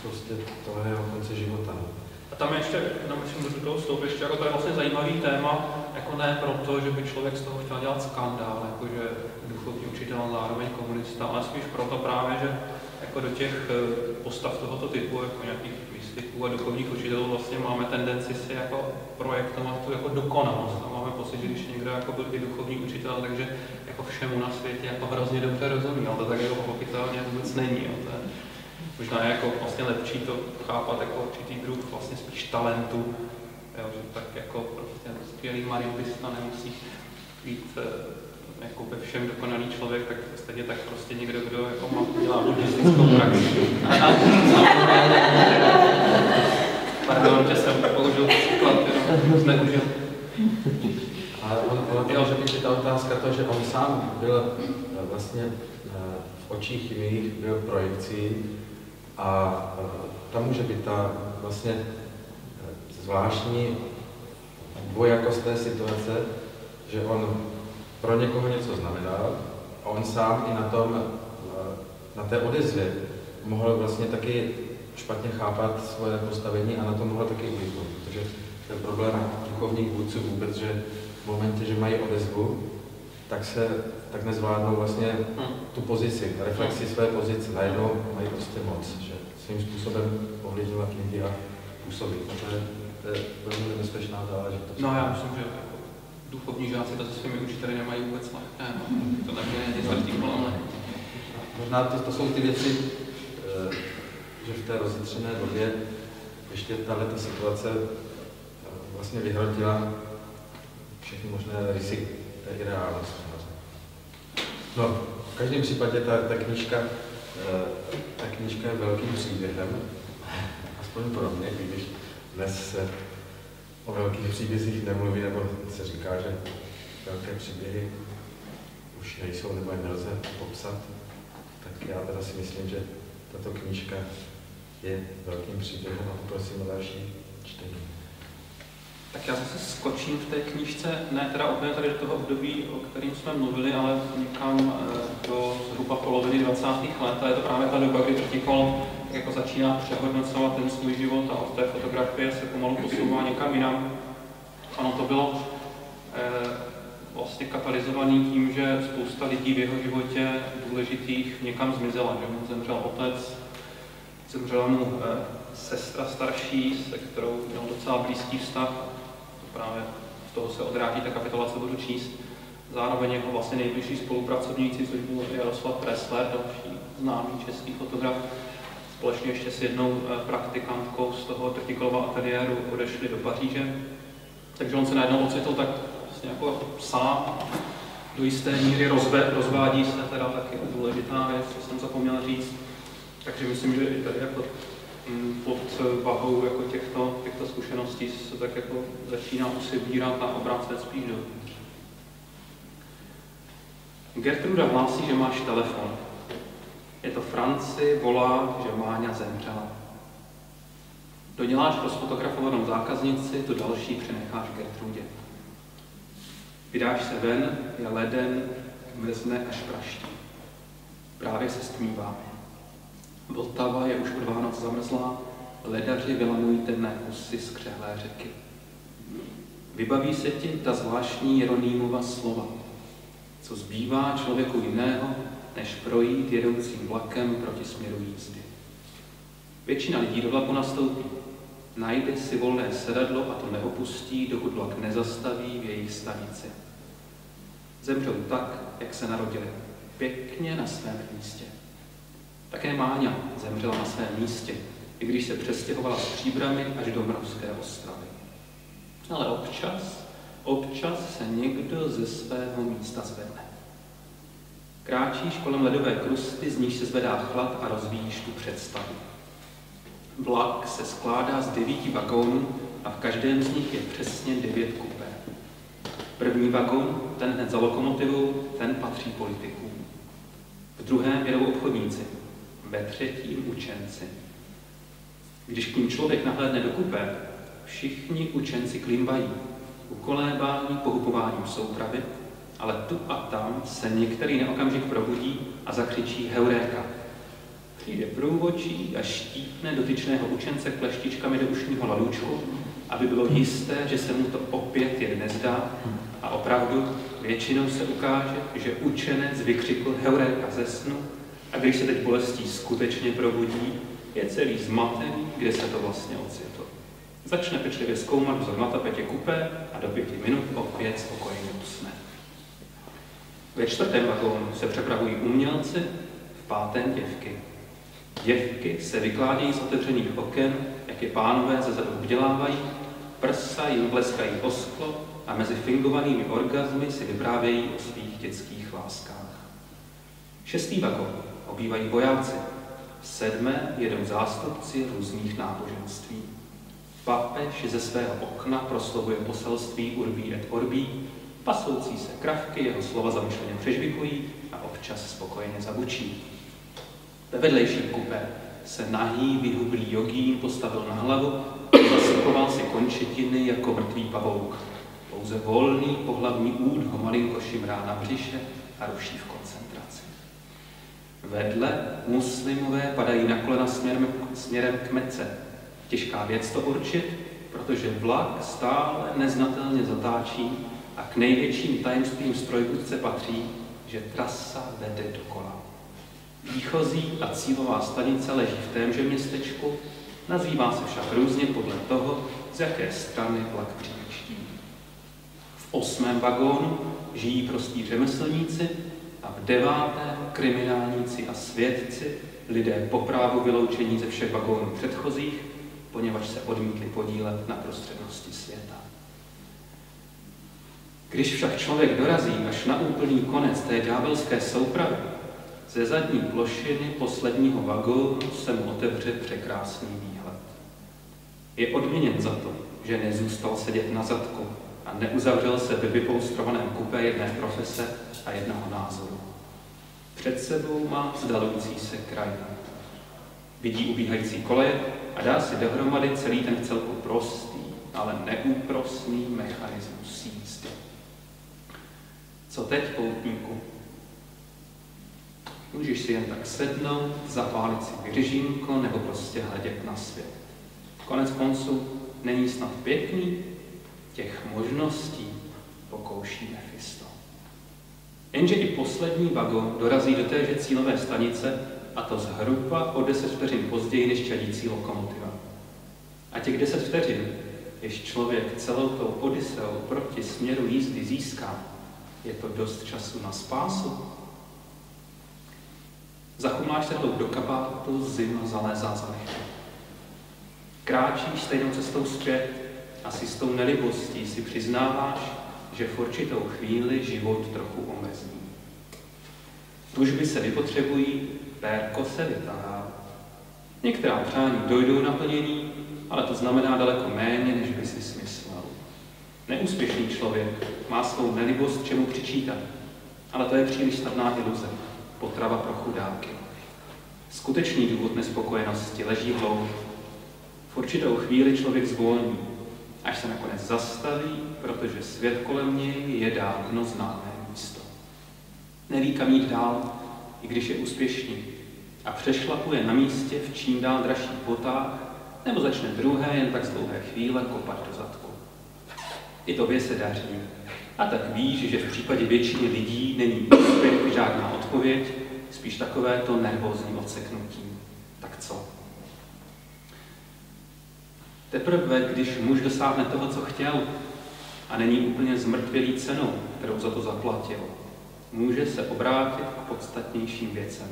prostě toho jeho konce života. No. A tam ještě, jenom ještě můžu toho vstoupit, ještě jako to je vlastně zajímavý téma, jako ne proto, že by člověk z toho chtěl dělat skandál, jako že duchovní učitel zároveň komunista, ale spíš proto právě, že jako do těch eh, postav tohoto typu, jako nějakých mystiků a duchovních učitelů, vlastně máme tendenci si jako projektovat tu jako dokonalost. A máme pocit, že když někdo jako byl i duchovní učitel, takže jako všemu na světě jako hrozně dobře rozumí, ale to tak jako pochopitelně vůbec není. Jo. To je, možná je jako vlastně lepší to chápat jako určitý druh vlastně spíš talentu, jo, že tak jako prostě skvělý marimbista nemusí být eh, jako ve všem dokonalý člověk, tak stejně tak prostě někdo, kdo jako má, dělá buddhistickou praxi. Pardon, že jsem použil příklad, jenom zneužil. Ale on, on může být ta otázka to, že on sám byl eh, vlastně eh, v očích jiných, byl projekcí a eh, tam může být ta vlastně zvláštní dvojakost té situace, že on pro někoho něco znamenal a on sám i na tom, na té odezvě mohl vlastně taky špatně chápat svoje postavení a na to mohl taky uniknout, protože ten problém duchovních vůdců vůbec, že v momentě, že mají odezvu, tak se tak nezvládnou vlastně hm. tu pozici, reflexi své pozice. Najednou mají prostě moc, že svým způsobem ovlivňovat lidi a působit. A to je, to je velmi nebezpečná záležitost. No já myslím, že duchovní žáci to se svými učiteli nemají vůbec lehké. No. To taky není nic ale... Možná to, to jsou ty věci, eh, že v té rozjitřené době ještě tahle ta situace eh, vlastně vyhrotila všechny možné rysy té reálnosti. No, v každém případě ta, ta knížka eh, ta knížka je velkým příběhem, aspoň pro mě, když dnes se o velkých příbězích nemluví, nebo se říká, že velké příběhy už nejsou nebo je nelze popsat, tak já teda si myslím, že tato knížka je velkým příběhem a poprosím o další čtení. Tak já zase skočím v té knížce, ne teda úplně tady do toho období, o kterém jsme mluvili, ale někam eh, do zhruba poloviny 20. let. A je to právě ta doba, kdy Protikol jako začíná přehodnocovat ten svůj život a od té fotografie se pomalu posouvá někam jinam. Ano, to bylo eh, vlastně katalyzovaný tím, že spousta lidí v jeho životě důležitých někam zmizela, že mu zemřel otec, zemřela mu eh, sestra starší, se kterou měl docela blízký vztah, právě z toho se odráží ta kapitola, co budu číst. Zároveň jeho vlastně nejbližší spolupracovníci, což byl Jaroslav Pressler, další známý český fotograf, společně ještě s jednou eh, praktikantkou z toho Trtikolova ateliéru odešli do Paříže. Takže on se najednou ocitl tak vlastně jako sám, do jisté míry rozve, rozvádí se teda taky důležitá věc, co jsem zapomněl říct. Takže myslím, že i tady jako mm, pod vahou jako těchto, těchto zkušeností se tak jako začíná usibírat a obracet spíš do. Gertruda hlásí, že máš telefon. Je to Franci, volá, že Máňa zemřela. Doděláš rozfotografovanou zákaznici, tu další přenecháš Gertrudě. Vydáš se ven, je leden, mrzne až praští. Právě se stmívá. Vltava je už od Vánoc zamrzlá, ledaři vylamují temné kusy z křehlé řeky. Vybaví se ti ta zvláštní Jeronýmova slova. Co zbývá člověku jiného, než projít jedoucím vlakem proti směru jízdy. Většina lidí do vlaku nastoupí. Najde si volné sedadlo a to neopustí, dokud vlak nezastaví v jejich stanici. Zemřou tak, jak se narodili, pěkně na svém místě. Také Máňa zemřela na svém místě, i když se přestěhovala s příbrami až do Mravské ostravy. Ale občas, občas se někdo ze svého místa zvedne. Kráčíš kolem ledové krusty, z níž se zvedá chlad a rozvíjíš tu představu. Vlak se skládá z devíti vagónů a v každém z nich je přesně devět kupé. První vagón, ten hned za lokomotivou, ten patří politikům. V druhém jedou obchodníci, ve třetím učenci. Když k ním člověk nahlédne do kupé, všichni učenci klimbají, ukolébání pohupováním soupravy, ale tu a tam se některý neokamžik probudí a zakřičí heuréka. Přijde průvočí a štípne dotyčného učence kleštičkami do ušního ladůčku, aby bylo jisté, že se mu to opět jen nezdá a opravdu většinou se ukáže, že učenec vykřikl heuréka ze snu a když se teď bolestí skutečně probudí, je celý zmatený, kde se to vlastně ocitlo. Začne pečlivě zkoumat vzor na tapetě kupé a do pěti minut opět spokojně usne. Ve čtvrtém vagónu se přepravují umělci, v pátém děvky. Děvky se vykládějí z otevřených oken, jak je pánové ze zadu obdělávají, prsa jim bleskají o sklo a mezi fingovanými orgazmy si vyprávějí o svých dětských láskách. Šestý vagón obývají vojáci, sedmé jedou zástupci různých náboženství. Papež ze svého okna proslovuje poselství Urbí et Orbí, Pasoucí se kravky jeho slova zamyšleně přežvikují a občas spokojeně zabučí. Ve vedlejším kupé se nahý, vyhublý jogín postavil na hlavu, zasypoval si končetiny jako mrtvý pavouk. Pouze volný pohlavní úd ho malinko šimrá na břiše a ruší v koncentraci. Vedle muslimové padají na kolena směrem, směrem k Mece. Těžká věc to určit, protože vlak stále neznatelně zatáčí a k největším tajemstvím strojvůdce patří, že trasa vede dokola. Výchozí a cílová stanice leží v témže městečku, nazývá se však různě podle toho, z jaké strany vlak přijíždí. V osmém vagónu žijí prostí řemeslníci a v devátém kriminálníci a svědci, lidé po právu vyloučení ze všech vagónů předchozích, poněvadž se odmítli podílet na prostřednosti světa. Když však člověk dorazí až na úplný konec té ďábelské soupravy, ze zadní plošiny posledního vagónu se mu otevře překrásný výhled. Je odměněn za to, že nezůstal sedět na zadku a neuzavřel se ve vypoustrovaném kupé jedné profese a jednoho názoru. Před sebou má vzdalující se kraj. Vidí ubíhající koleje a dá si dohromady celý ten celku prostý, ale neúprosný mechanismus. Co teď, poutníku? Můžeš si jen tak sednout, zapálit si vyřžínko nebo prostě hledět na svět. Konec konců není snad pěkný? Těch možností pokouší Mephisto. Jenže i poslední vagon dorazí do téže cílové stanice a to zhruba o deset vteřin později než čadící lokomotiva. A těch deset vteřin, jež člověk celou tou Odiseou proti směru jízdy získá, je to dost času na spásu? Zachumláš se tou do kabátu, zima zalézá za nechty. Kráčíš stejnou cestou střed a si s tou nelibostí si přiznáváš, že v určitou chvíli život trochu omezí. Tužby se vypotřebují, pérko se vytáhá. Některá přání dojdou naplnění, ale to znamená daleko méně, než by si smyslel. Neúspěšný člověk má svou nelibost čemu přičítat, ale to je příliš snadná iluze, potrava pro chudáky. Skutečný důvod nespokojenosti leží hloub. V určitou chvíli člověk zvolní, až se nakonec zastaví, protože svět kolem něj je dávno známé místo. Neví, kam jít dál, i když je úspěšný, a přešlapuje na místě v čím dál dražších botách, nebo začne druhé jen tak z dlouhé chvíle kopat do zadku. I tobě se daří. A tak víš, že v případě většiny lidí není úspěch žádná odpověď, spíš takové to nervózní odseknutí. Tak co? Teprve, když muž dosáhne toho, co chtěl, a není úplně zmrtvělý cenou, kterou za to zaplatil, může se obrátit k podstatnějším věcem.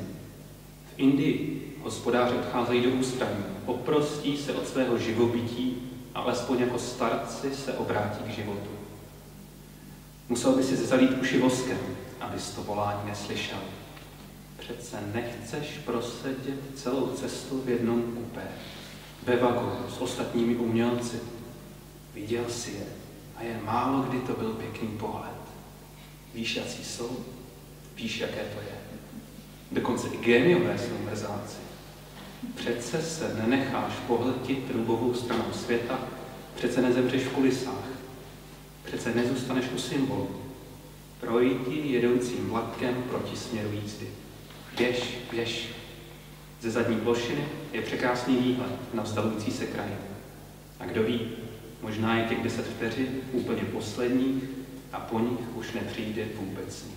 V Indii hospodáři odcházejí do ústraní, oprostí se od svého živobytí alespoň jako starci se obrátí k životu. Musel by si zalít uši voskem, abys to volání neslyšel. Přece nechceš prosedět celou cestu v jednom kupé, ve vagonu s ostatními umělci. Viděl si je a jen málo kdy to byl pěkný pohled. Víš, jaký jsou? Víš, jaké to je? Dokonce i géniové jsou mrzáci. Přece se nenecháš pohltit rubovou stranou světa, přece nezemřeš v kulisách, přece nezůstaneš u symbolu. Projdi jedoucím vlakem proti směru jízdy. Běž, běž. Ze zadní plošiny je překrásný výhled na vzdalující se kraj. A kdo ví, možná je těch deset vteřin úplně posledních a po nich už nepřijde vůbec nic.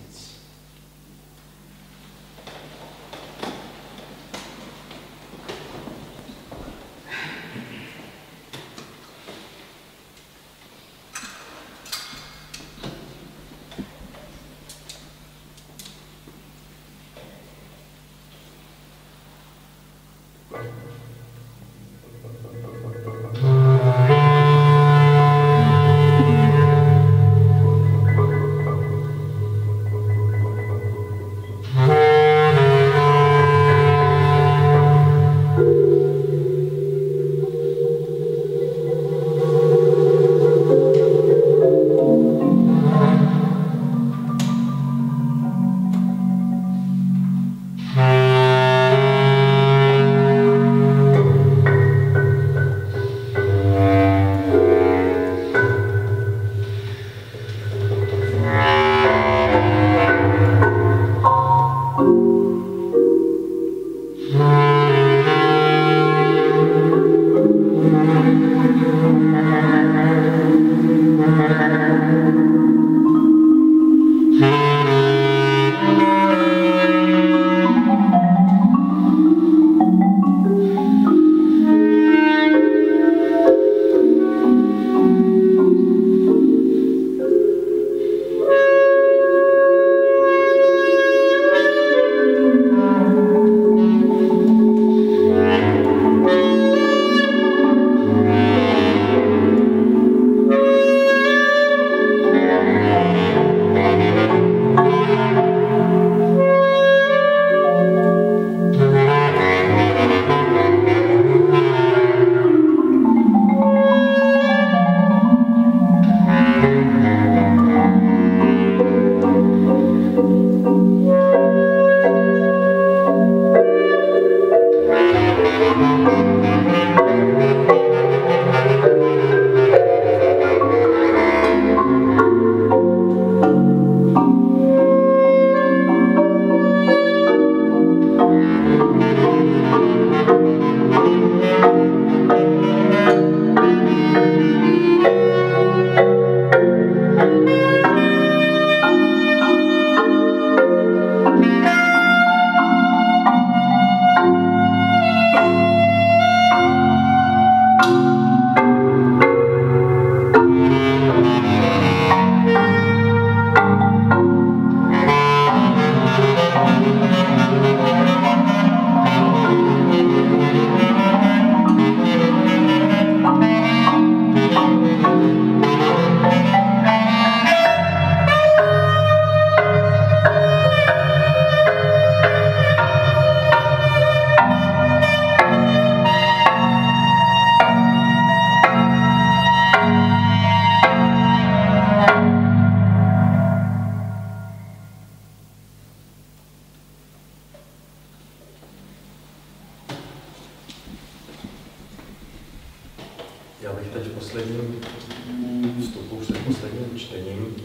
Vstupu před posledním čtením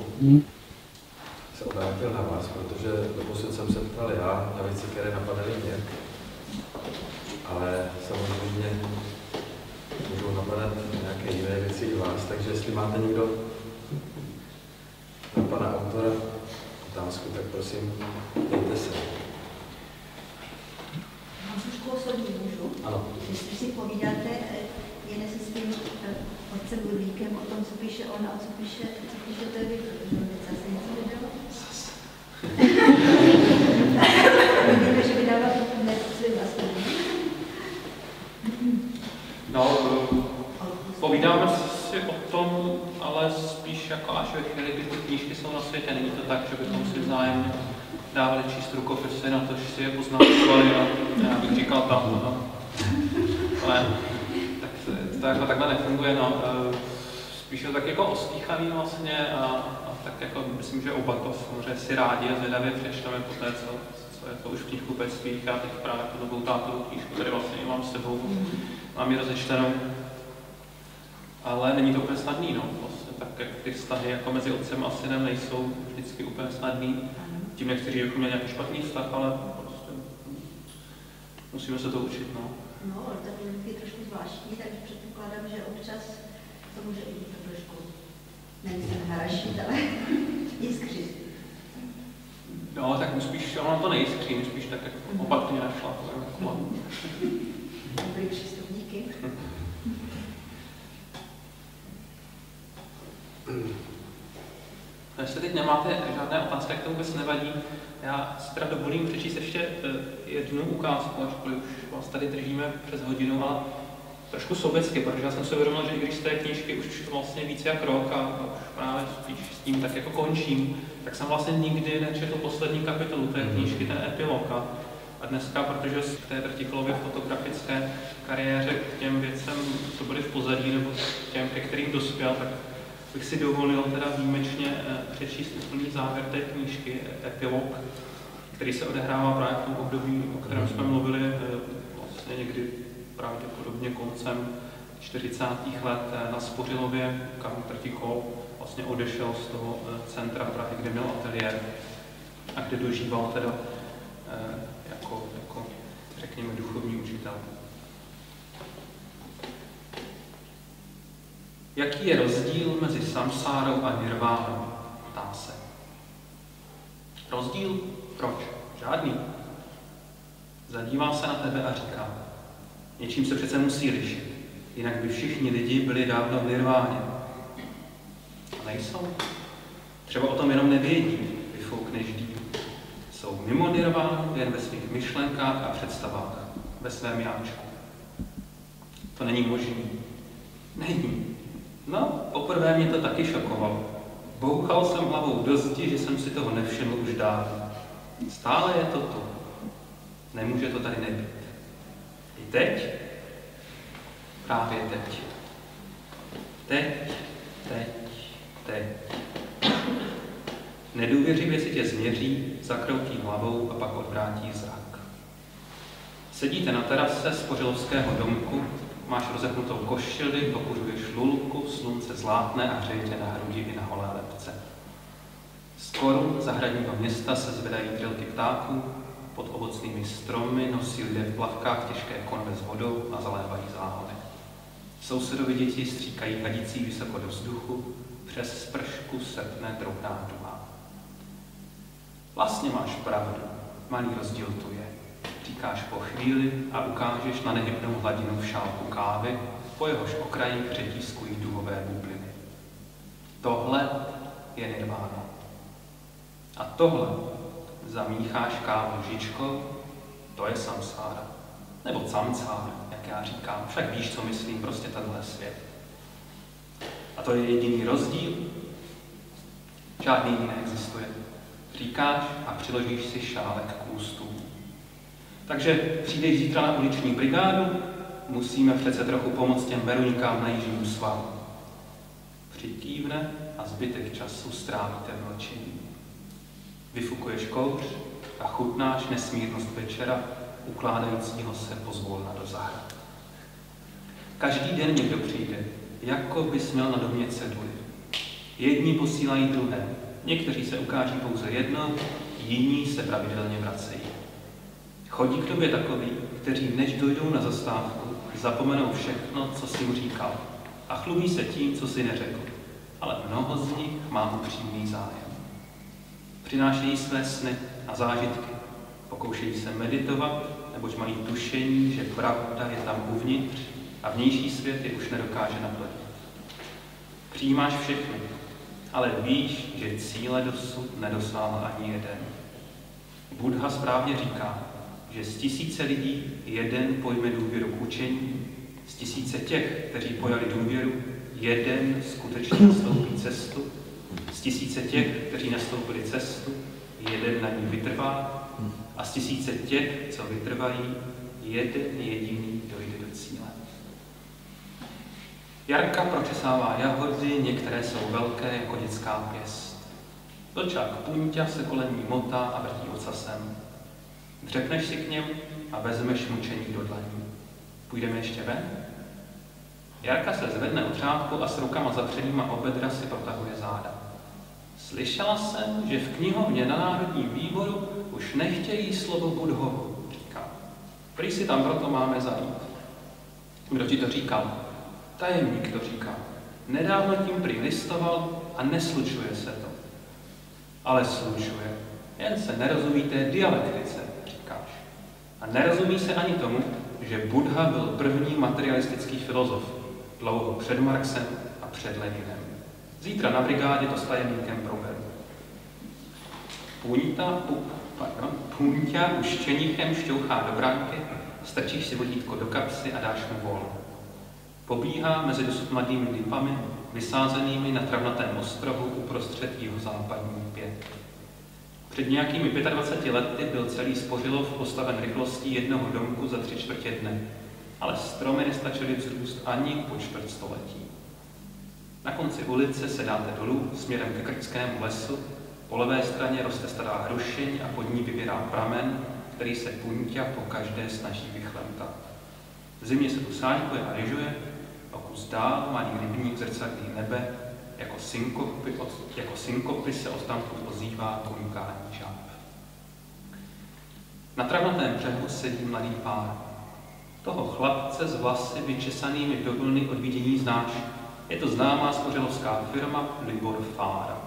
se obrátil na vás, protože doposud jsem se ptal já na věci, které napadaly mě, ale samozřejmě můžou napadat nějaké jiné věci i vás, takže jestli máte někdo na pana autora otázku, tak prosím, dejte se. Mám trošku osobní můžu. Ano. Jestli si povídáte, jen si s tím eh, otcem Ludvíkem o tom, co píše on a co píše, co píše to vy, protože on teď zase něco vydal. Vidíme, že vydává ne svým vlastním. No, povídáme si o tom, ale spíš jako až ve chvíli, kdy ty knížky jsou na světě. Není to tak, že bychom si vzájemně dávali číst rukopisy na to, že si je poznámkovali a já bych říkal tam. No. Ale tak to, to jako takhle nefunguje. No. Eh, spíš je to tak jako ostýchaný vlastně a, a tak jako myslím, že oba to samozřejmě si rádi a zvědavě přečteme po té, co, co je to už v knihkupectvích. Já teď právě tu novou tátovou knížku tady vlastně mám s sebou, mám ji rozečtenou. Ale není to úplně snadný, no. Vlastně tak jak ty vztahy jako mezi otcem a synem nejsou vždycky úplně snadný. Tím někteří jako měli nějaký špatný vztah, ale prostě musíme se to učit, no. No, ale tak je trošku zvláštní, takže předpokládám, že občas to může být trošku, nejsem harašit, ale jiskřit. No, tak spíš, ono to nejiskří, spíš tak jako opatrně našla. Dobrý přístup, díky. Jestli teď nemáte žádné otázky, tak to vůbec nevadí. Já si teda dovolím přečíst ještě eh, jednu ukázku, ačkoliv už vás tady držíme přes hodinu, ale trošku sobecky, protože já jsem si uvědomil, že i když z té knížky už vlastně více jak rok a už právě spíš s tím tak jako končím, tak jsem vlastně nikdy nečetl poslední kapitolu té knížky, ten epilog. A dneska, protože v té Vertikolově fotografické kariéře k těm věcem, co byly v pozadí, nebo těm, ke kterým dospěl, tak bych si dovolil teda výjimečně eh, přečíst úplný závěr té knížky, epilog, který se odehrává právě v tom období, o kterém jsme mluvili eh, vlastně někdy pravděpodobně koncem 40. let eh, na Spořilově, kam Trtikol vlastně odešel z toho centra Prahy, kde měl ateliér a kde dožíval teda jako, jako řekněme, duchovní učitel. Jaký je rozdíl mezi samsárou a nirvánou? Ptá se. Rozdíl? Proč? Žádný. Zadívá se na tebe a říká, něčím se přece musí lišit, jinak by všichni lidi byli dávno v nirváně. A nejsou. Třeba o tom jenom nevědí, vyfoukneš díl. Jsou mimo nirvánu jen ve svých myšlenkách a představách, ve svém jáčku. To není možné. Není. No, poprvé mě to taky šokovalo. Bouchal jsem hlavou do zdi, že jsem si toho nevšiml už dávno. Stále je to tu. Nemůže to tady nebýt. Teď? Právě teď. Teď, teď, teď. Nedůvěřivě si tě změří, zakroutí hlavou a pak odvrátí zrak. Sedíte na terase Spořilovského domku, Máš rozepnutou košili, pokuřuješ lulku, slunce zlátne a hřeje tě na hrudi i na holé lepce. Z korun zahradního města se zvedají trilky ptáků, pod ovocnými stromy nosí lidé v plavkách těžké konve s vodou a zalévají záhony. Sousedovi děti stříkají hadící vysoko do vzduchu, přes spršku setne drobná duha. Vlastně máš pravdu, malý rozdíl tu je říkáš po chvíli a ukážeš na nehybnou hladinu v šálku kávy, po jehož okraji přetiskují duhové bubliny. Tohle je nirvána. A tohle zamícháš kávu lžičkou, to je samsára. Nebo camcára, jak já říkám. Však víš, co myslím, prostě tenhle svět. A to je jediný rozdíl. Žádný jiný neexistuje. Říkáš a přiložíš si šálek k ústům. Takže přijdeš zítra na uliční brigádu, musíme přece trochu pomoct těm beruňkám na jižním svahu. Přikývne a zbytek času strávíte v mlčení. Vyfukuješ kouř a chutnáš nesmírnost večera, ukládajícího se pozvolna do zahrad. Každý den někdo přijde, jako bys měl na domě ceduly. Jedni posílají druhé, někteří se ukáží pouze jednou, jiní se pravidelně vracejí. Chodí k tobě takový, kteří než dojdou na zastávku, zapomenou všechno, co jsi mu říkal a chlubí se tím, co si neřekl. Ale mnoho z nich má upřímný zájem. Přinášejí své sny a zážitky, pokoušejí se meditovat, neboť mají tušení, že pravda je tam uvnitř a vnější svět je už nedokáže naplnit. Přijímáš všechny, ale víš, že cíle dosud nedosáhl ani jeden. Buddha správně říká, že z tisíce lidí jeden pojme důvěru k učení, z tisíce těch, kteří pojali důvěru, jeden skutečně nastoupí cestu, tisíce těch, kteří nastoupili cestu, jeden na ní vytrvá a z tisíce těch, co vytrvají, jeden jediný dojde do cíle. Jarka pročesává jahody, některé jsou velké jako dětská pěst. Vlčák Punťa se kolem ní motá a vrtí ocasem. Dřepneš si k něm a vezmeš mučení do dlaní. Půjdeme ještě ven? Jarka se zvedne od řádku a s rukama zapřenýma o bedra si protahuje záda. Slyšela jsem, že v knihovně na Národním výboru už nechtějí slovo Budhovo, říká. Prý si tam proto máme zajít. Kdo ti to říkal? Tajemník to říká. Nedávno tím prý listoval a neslučuje se to. Ale slučuje. Jen se nerozumí té dialektice, říkáš. A nerozumí se ani tomu, že Buddha byl první materialistický filozof, dlouho před Marxem a před Leninem. Zítra na brigádě to s tajemníkem proberu. Pu, pardon, punťa už čenichem šťouchá do bránky, strčíš si vodítko do kapsy a dáš mu vol. Pobíhá mezi dosud mladými lipami, vysázenými na travnatém ostrovu uprostřed jeho západní pět. Před nějakými 25 lety byl celý Spořilov postaven rychlostí jednoho domku za tři čtvrtě dne, ale stromy nestačily vzrůst ani po čtvrt století. Na konci ulice se dáte dolů směrem ke krčskému lesu, po levé straně roste stará hrušeň a pod ní vybírá pramen, který se punťa po každé snaží vychlemtat. V zimě se tu sáňkuje a ryžuje, a kus dál malý rybník zrcadlí nebe, jako synkopy, od, jako synkopy se odtamtud ozývá koňkání žáb. Na travnatém břehu sedí mladý pár. Toho chlapce s vlasy vyčesanými do vlny od vidění znáš. Je to známá spořilovská firma Libor Fára.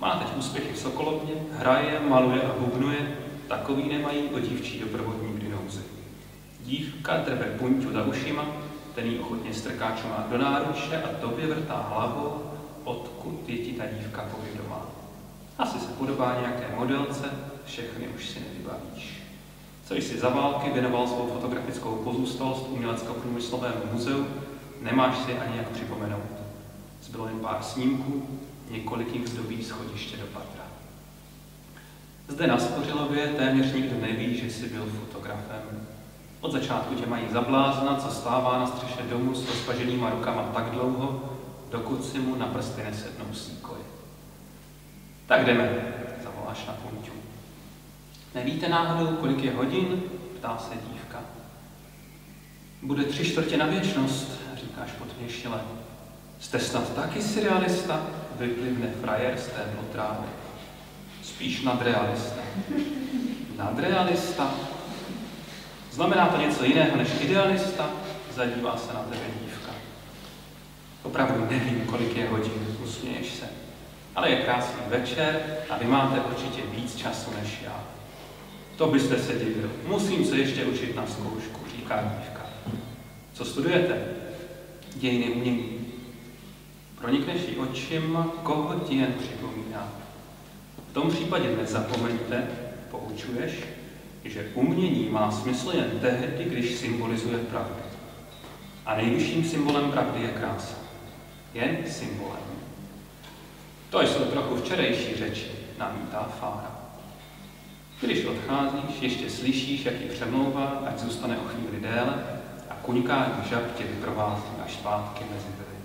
Má teď úspěchy v Sokolovně, hraje, maluje a bubnuje, takový nemají o dívčí doprovodní kdy. Dívka drbe punťu za ušima, ten jí ochotně strká čumák do náruče a tobě vrtá hlavou, odkud je ti ta dívka povědomá. Asi se podobá nějaké modelce, všechny už si nevybavíš. Co jsi za války věnoval svou fotografickou pozůstalost umělecko-průmyslovému muzeu, nemáš si ani jak připomenout. Zbylo jen pár snímků, několik jich zdobí schodiště do patra. Zde na Spořilově téměř nikdo neví, že jsi byl fotografem. Od začátku tě mají zablázna, co stává na střeše domu s rozpaženýma rukama tak dlouho, dokud si mu na prsty nesednou síkoly. Tak jdeme, zavoláš na punťu. Nevíte náhodou, kolik je hodin? Ptá se dívka. Bude tři čtvrtě na věčnost, říkáš podměšile. Jste snad taky surrealista? Vyplivne frajer z té blotrávy. Spíš nadrealista. Nadrealista? Znamená to něco jiného než idealista? Zadívá se na tebe dívka. Opravdu nevím, kolik je hodin, usměješ se. Ale je krásný večer a vy máte určitě víc času než já. To byste se divil. Musím se ještě učit na zkoušku, říká dívka. Co studujete? Dějiny umění. Pronikneš ji očima, koho ti jen připomíná. V tom případě nezapomeňte, poučuješ, že umění má smysl jen tehdy, když symbolizuje pravdu. A nejvyšším symbolem pravdy je krása. Jen symbolem. To jsou trochu včerejší řeči, namítá Fára. Když odcházíš, ještě slyšíš, jak ji přemlouvá, ať zůstane o chvíli déle a kuňkání žab tě vyprovází až zpátky mezi byly.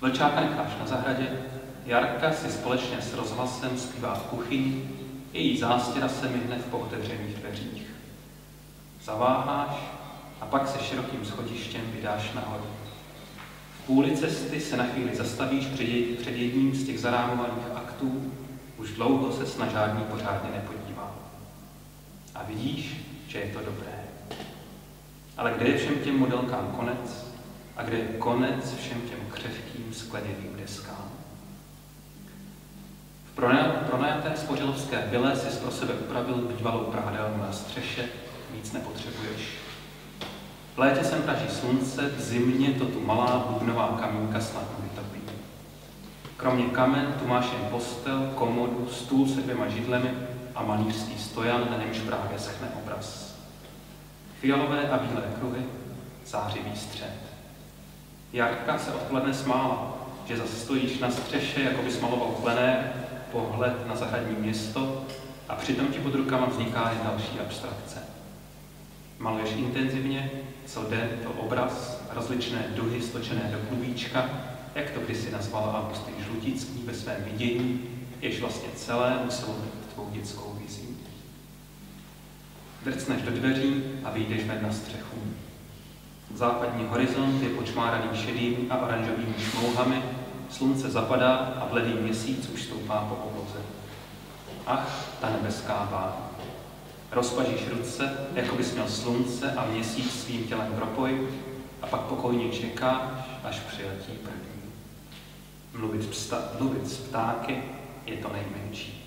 Vlčáka necháš na zahradě, Jarka si společně s rozhlasem zpívá v kuchyni, její zástěra se myhne v pootevřených dveřích. Zaváháš a pak se širokým schodištěm vydáš nahoru. půli cesty se na chvíli zastavíš před jedním z těch zarámovaných aktů, už dlouho se na žádný pořádně nepodívá. A vidíš, že je to dobré. Ale kde je všem těm modelkám konec a kde je konec všem těm křehkým skleněným deskám? V pronajaté spořilovské vile si pro sebe upravil bývalou prahadelnu na střeše, víc nepotřebuješ. V létě sem praží slunce, v zimě to tu malá bubnová kamínka snadno vytopí. Kromě kamen tu máš jen postel, komodu, stůl se dvěma židlemi a malířský stojan, na němž právě schne obraz. Fialové a bílé kruhy, zářivý střed. Jarka se odpoledne smála, že zase stojíš na střeše, jako by smaloval plené, pohled na zahradní město a přitom ti pod rukama vzniká jen další abstrakce. Maluješ intenzivně, co den to obraz, rozličné duhy stočené do klubíčka, jak to kdysi nazval Augustin Žlutický ve svém vidění, jež vlastně celé muselo být tvou dětskou vizí. Drcneš do dveří a vyjdeš ven na střechu. Západní horizont je počmáraný šedým a oranžovými šmouhami, slunce zapadá a bledý měsíc už stoupá po obloze. Ach, ta nebeská bána. Rozpažíš ruce, jako bys měl slunce a měsíc svým tělem propoj a pak pokojně čekáš, až přiletí první. Mluvit, psta, mluvit s ptáky je to nejmenší.